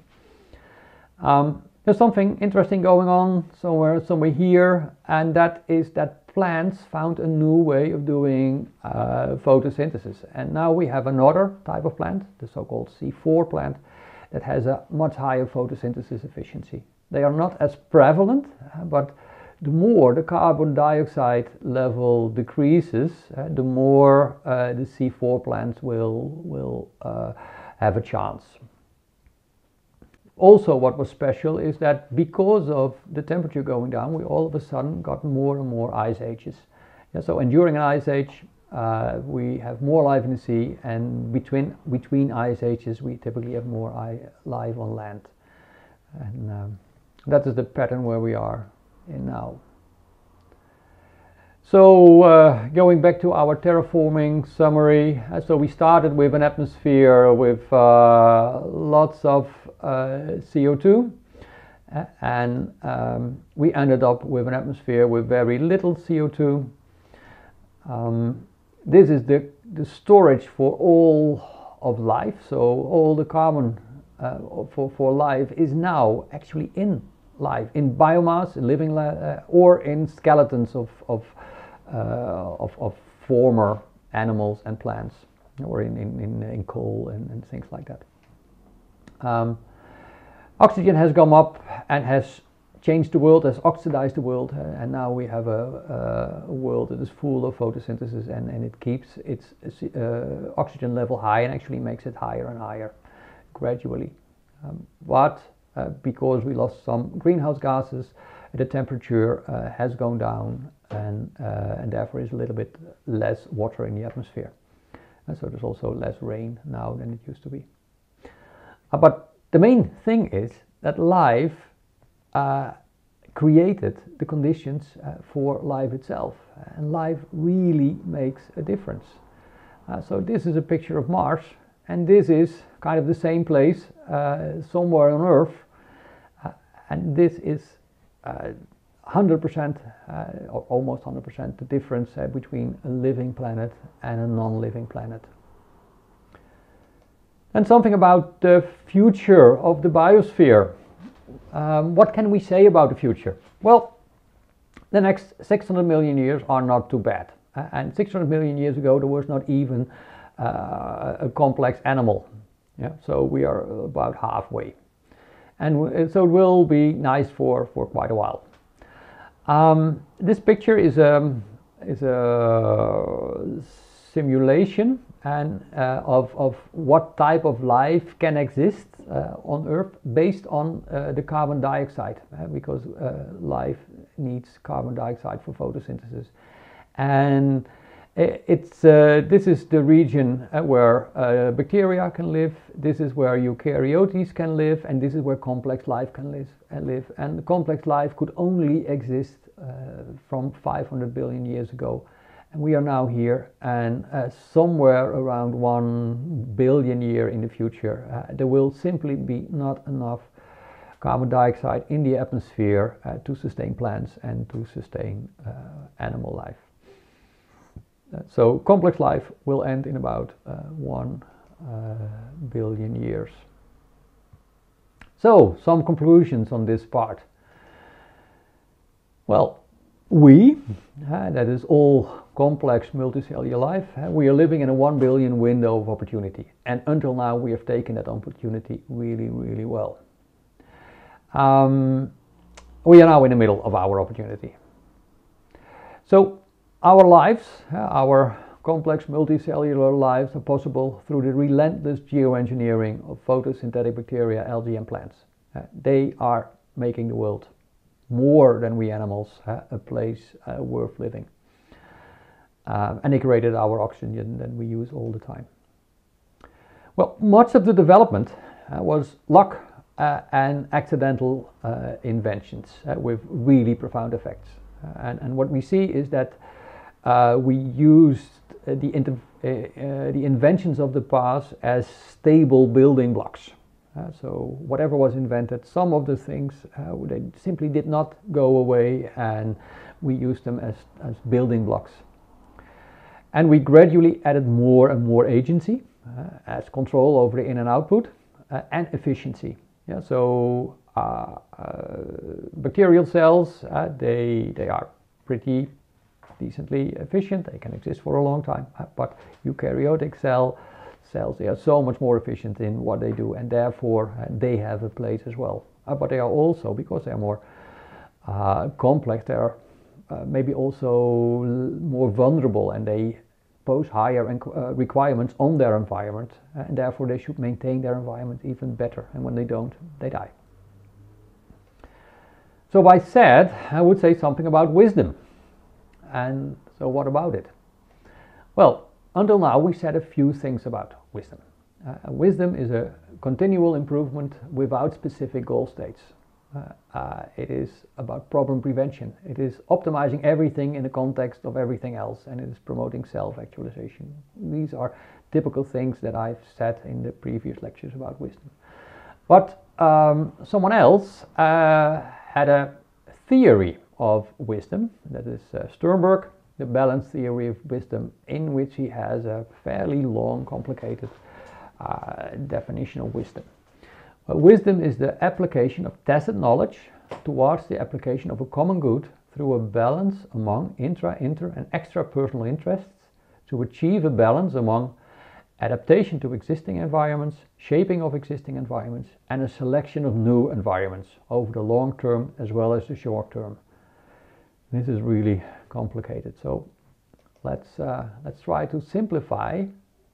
A: Um, there's something interesting going on somewhere somewhere here, and that is that plants found a new way of doing uh, photosynthesis. And now we have another type of plant, the so-called C4 plant, that has a much higher photosynthesis efficiency. They are not as prevalent, but the more the carbon dioxide level decreases, uh, the more uh, the C4 plants will, will uh, have a chance. Also, what was special is that because of the temperature going down, we all of a sudden got more and more ice ages. Yeah, so, during an ice age, uh, we have more life in the sea, and between between ice ages, we typically have more life on land, and um, that is the pattern where we are now. So uh, going back to our terraforming summary, uh, so we started with an atmosphere with uh, lots of uh, CO2 and um, we ended up with an atmosphere with very little CO2. Um, this is the, the storage for all of life. So all the carbon uh, for, for life is now actually in life, in biomass, in living, uh, or in skeletons of, of, uh, of, of, former animals and plants, or in, in, in, coal and, and, things like that. Um, oxygen has come up and has changed the world, has oxidized the world, uh, and now we have a, a, world that is full of photosynthesis and, and it keeps its uh, oxygen level high and actually makes it higher and higher gradually. Um, but uh, because we lost some greenhouse gases, the temperature uh, has gone down and, uh, and therefore is a little bit less water in the atmosphere. And so there's also less rain now than it used to be. Uh, but the main thing is that life uh, created the conditions uh, for life itself. And life really makes a difference. Uh, so this is a picture of Mars, and this is kind of the same place uh, somewhere on Earth. Uh, and this is 100%, or almost 100%, the difference between a living planet and a non-living planet. And something about the future of the biosphere. Um, what can we say about the future? Well, the next 600 million years are not too bad. Uh, and 600 million years ago, there was not even uh, a complex animal. Yeah, so we are about halfway. And so it will be nice for, for quite a while. Um, this picture is a, um, is a simulation and uh, of, of what type of life can exist uh, on Earth based on uh, the carbon dioxide, uh, because uh, life needs carbon dioxide for photosynthesis. And it's, uh, this is the region where bacteria can live, this is where eukaryotes can live, and this is where complex life can live. And, live. and complex life could only exist from 500 billion years ago and we are now here and uh, somewhere around 1 billion year in the future uh, there will simply be not enough carbon dioxide in the atmosphere uh, to sustain plants and to sustain uh, animal life. Uh, so complex life will end in about uh, 1 billion years. So some conclusions on this part. Well, we, uh, that is all complex multicellular life, uh, we are living in a 1 billion window of opportunity. And until now, we have taken that opportunity really, really well. Um, we are now in the middle of our opportunity. So, our lives, uh, our complex multicellular lives, are possible through the relentless geoengineering of photosynthetic bacteria, algae, and plants. Uh, they are making the world more than we animals uh, a place uh, worth living. Uh, and they created our oxygen that we use all the time. Well, much of the development uh, was luck uh, and accidental uh, inventions with really profound effects. and, and what we see is that we used the, the inventions of the past as stable building blocks. Uh, so whatever was invented, some of the things uh, they simply did not go away, and we used them as, as building blocks. And we gradually added more and more agency uh, as control over the in and output uh, and efficiency. Yeah, so uh, uh, bacterial cells they they are pretty decently efficient. They can exist for a long time, but eukaryotic cell cells. They are so much more efficient in what they do, and therefore uh, they have a place as well. Uh, but they are also, because they are more uh, complex, they are uh, maybe also more vulnerable and they pose higher uh, requirements on their environment, uh, and therefore they should maintain their environment even better. And when they don't, they die. So, by said, I would say something about wisdom. And so, what about it? Well, until now, we said a few things about wisdom. Uh, wisdom is a continual improvement without specific goal states. Uh, uh, it is about problem prevention. It is optimizing everything in the context of everything else, and it is promoting self actualization. These are typical things that I've said in the previous lectures about wisdom. But um, someone else uh, had a theory of wisdom, that is uh, Sternberg, the balance theory of wisdom, in which he has a fairly long, complicated uh, definition of wisdom. Well, wisdom is the application of tacit knowledge towards the application of a common good through a balance among intra, inter, and extra personal interests to achieve a balance among adaptation to existing environments, shaping of existing environments, and a selection of new environments over the long term as well as the short term. This is really complicated. So let's, uh, let's try to simplify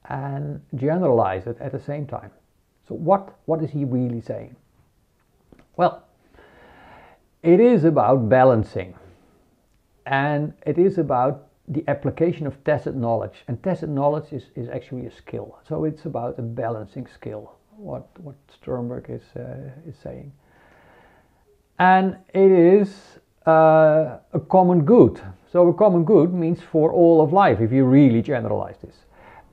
A: and generalize it at the same time. So what, what is he really saying? Well, it is about balancing and it is about the application of tacit knowledge and tacit knowledge is, is actually a skill so it's about a balancing skill what what Sternberg is uh, is saying and it is uh, a common good so a common good means for all of life if you really generalize this.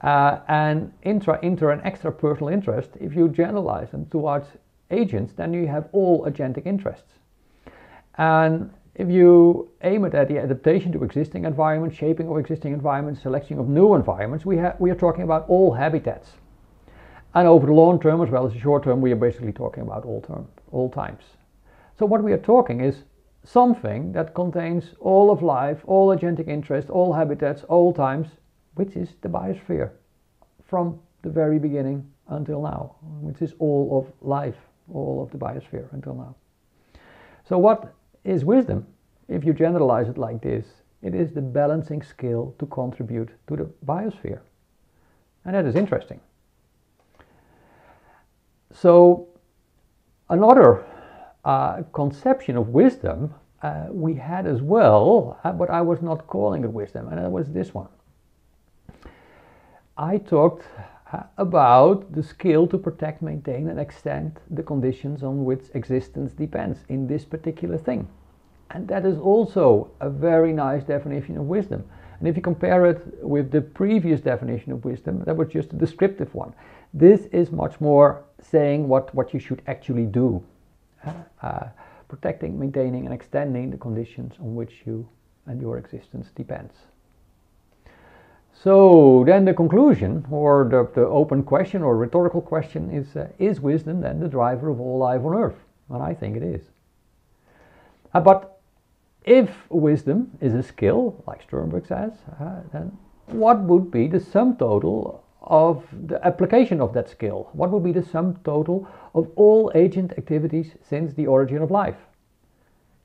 A: Uh, and intra, inter, and extra personal interest, if you generalize them towards agents, then you have all agentic interests. And if you aim it at the adaptation to existing environments, shaping of existing environments, selection of new environments, we, we are talking about all habitats. And over the long term as well as the short term, we are basically talking about all term, all times. So what we are talking is something that contains all of life, all agentic interest, all habitats, all times, which is the biosphere from the very beginning until now, which is all of life, all of the biosphere until now. So, what is wisdom? If you generalize it like this, it is the balancing skill to contribute to the biosphere. And that is interesting. So, another uh, conception of wisdom uh, we had as well, uh, but I was not calling it wisdom, and it was this one. I talked uh, about the skill to protect, maintain, and extend the conditions on which existence depends in this particular thing. And that is also a very nice definition of wisdom. And if you compare it with the previous definition of wisdom, that was just a descriptive one. This is much more saying what, what you should actually do uh, protecting, maintaining, and extending the conditions on which you and your existence depends. So then the conclusion, or the, the open question or rhetorical question is, uh, is wisdom then the driver of all life on earth? And I think it is. Uh, but if wisdom is a skill, like Sternberg says, uh, then what would be the sum total of the application of that skill? What would be the sum total of all agent activities since the origin of life?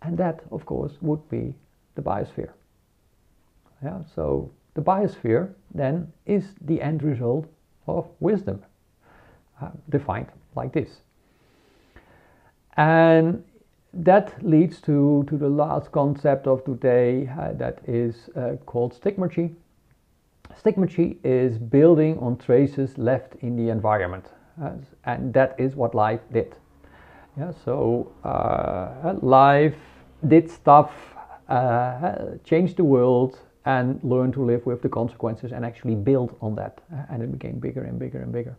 A: And that, of course, would be the biosphere. Yeah, so the biosphere then is the end result of wisdom, uh, defined like this. And that leads to, to the last concept of today uh, that is uh, called stigmergy. Stigmergy is building on traces left in the environment, uh, and that is what life did. Yeah, so uh, life did stuff, uh, changed the world, and learned to live with the consequences and actually build on that, and it became bigger and bigger and bigger.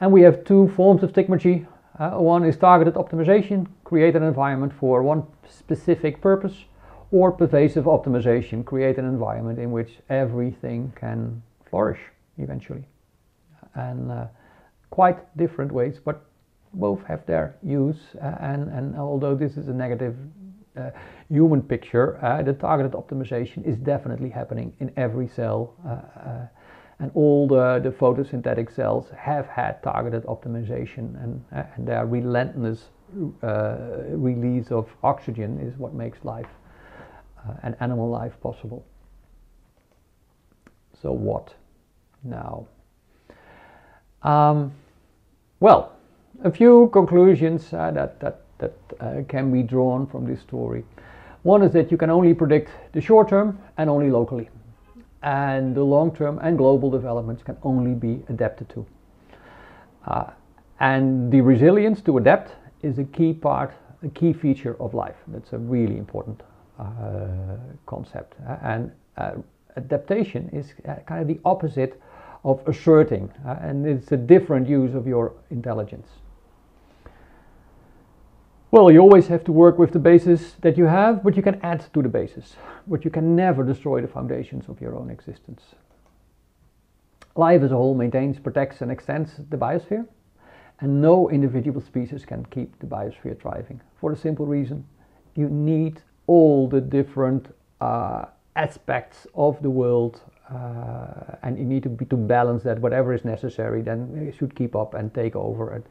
A: And we have two forms of stigmergy. Uh, one is targeted optimization, create an environment for one specific purpose, or pervasive optimization, create an environment in which everything can flourish eventually. And uh, quite different ways, but both have their use. Uh, and, and although this is a negative uh, human picture, uh, the targeted optimization is definitely happening in every cell. Uh, uh, and all the, the photosynthetic cells have had targeted optimization and, and their relentless release of oxygen is what makes life and animal life possible. So what now? Um, well, a few conclusions uh, that, that, that uh, can be drawn from this story. One is that you can only predict the short term and only locally and the long-term and global developments can only be adapted to. Uh, and the resilience to adapt is a key part, a key feature of life. That's a really important uh, concept. Uh, and uh, adaptation is uh, kind of the opposite of asserting, uh, and it's a different use of your intelligence. Well, you always have to work with the basis that you have, but you can add to the basis. But you can never destroy the foundations of your own existence. Life as a whole maintains, protects, and extends the biosphere, and no individual species can keep the biosphere thriving. For the simple reason, you need all the different uh, aspects of the world, uh, and you need to be to balance that. Whatever is necessary, then you should keep up and take over,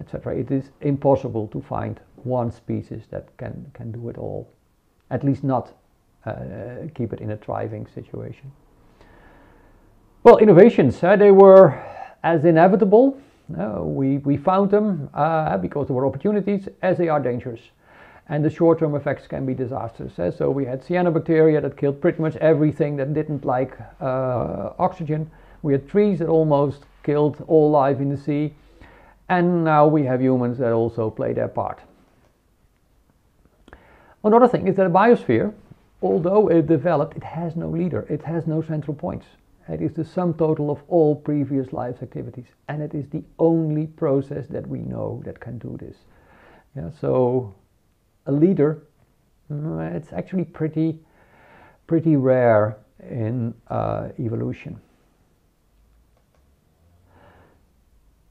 A: etc. It is impossible to find one species that can, can do it all. At least not uh, keep it in a thriving situation. Well, innovations, uh, they were as inevitable. We, we found them uh, because there were opportunities as they are dangerous. And the short-term effects can be disastrous. Uh, so we had cyanobacteria that killed pretty much everything that didn't like uh, oxygen. We had trees that almost killed all life in the sea. And now we have humans that also play their part. Another thing is that a biosphere, although it developed, it has no leader, it has no central points. It is the sum total of all previous life's activities, and it is the only process that we know that can do this. Yeah, so a leader, mm, it's actually pretty, pretty rare in uh, evolution.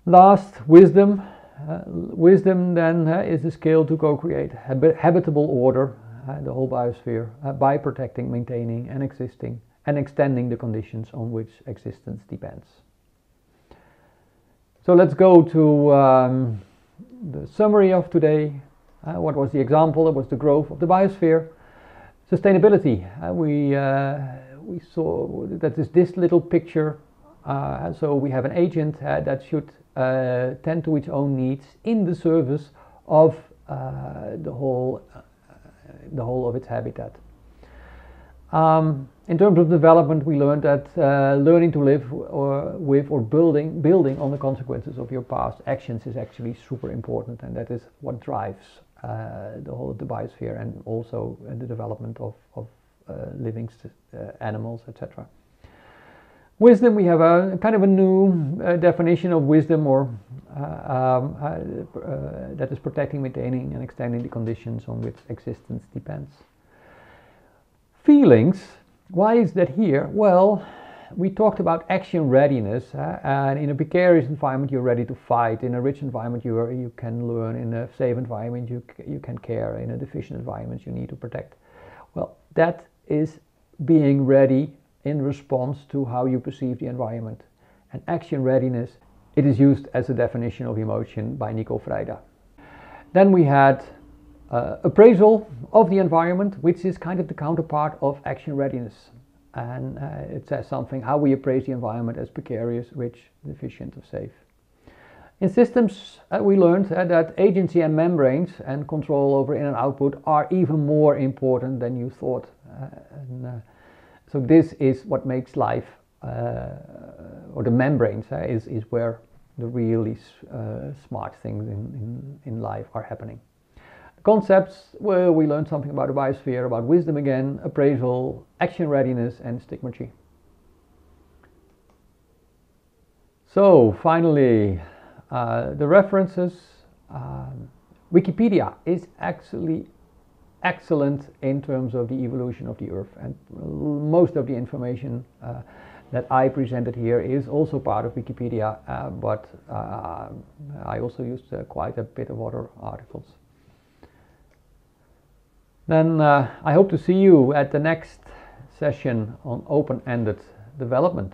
A: Last, wisdom. Uh, wisdom then uh, is the skill to co-create hab- habitable order, uh, the whole biosphere, uh, by protecting, maintaining, and existing and extending the conditions on which existence depends. So let's go to um, the summary of today. Uh, what was the example? It was the growth of the biosphere. Sustainability. we we saw that is this little picture. so we have an agent that should uh, tend to its own needs in the service of uh, the whole uh, the whole of its habitat. Um, in terms of development, we learned that uh, learning to live or with or building building on the consequences of your past actions is actually super important, and that is what drives uh, the whole of the biosphere and also uh, the development of, of living animals, etc. Wisdom, we have a kind of a new uh, definition of wisdom or uh, um, uh, uh, that is protecting, maintaining and extending the conditions on which existence depends. Feelings, why is that here? Well, we talked about action readiness uh, and in a precarious environment you're ready to fight, in a rich environment you, are, you can learn, in a safe environment you, you can care, in a deficient environment you need to protect. Well, that is being ready in response to how you perceive the environment. And action readiness, it is used as a definition of emotion by Nico Frijda. Then we had uh, appraisal of the environment, which is kind of the counterpart of action readiness. And uh, it says something how we appraise the environment as precarious, rich, efficient, or safe. In systems, uh, we learned uh, that agency and membranes and control over in and output are even more important than you thought. Uh, and, uh, so this is what makes life, uh, or the membranes, is, is where the really smart things in, in, in life are happening. Concepts, where we learned something about the biosphere, about wisdom again, appraisal, action readiness, and stigmergy. So finally, uh, the references. Um, Wikipedia is actually excellent in terms of the evolution of the Earth, and most of the information uh, that I presented here is also part of Wikipedia, uh, but uh, I also used uh, quite a bit of other articles. Then uh, I hope to see you at the next session on open-ended development.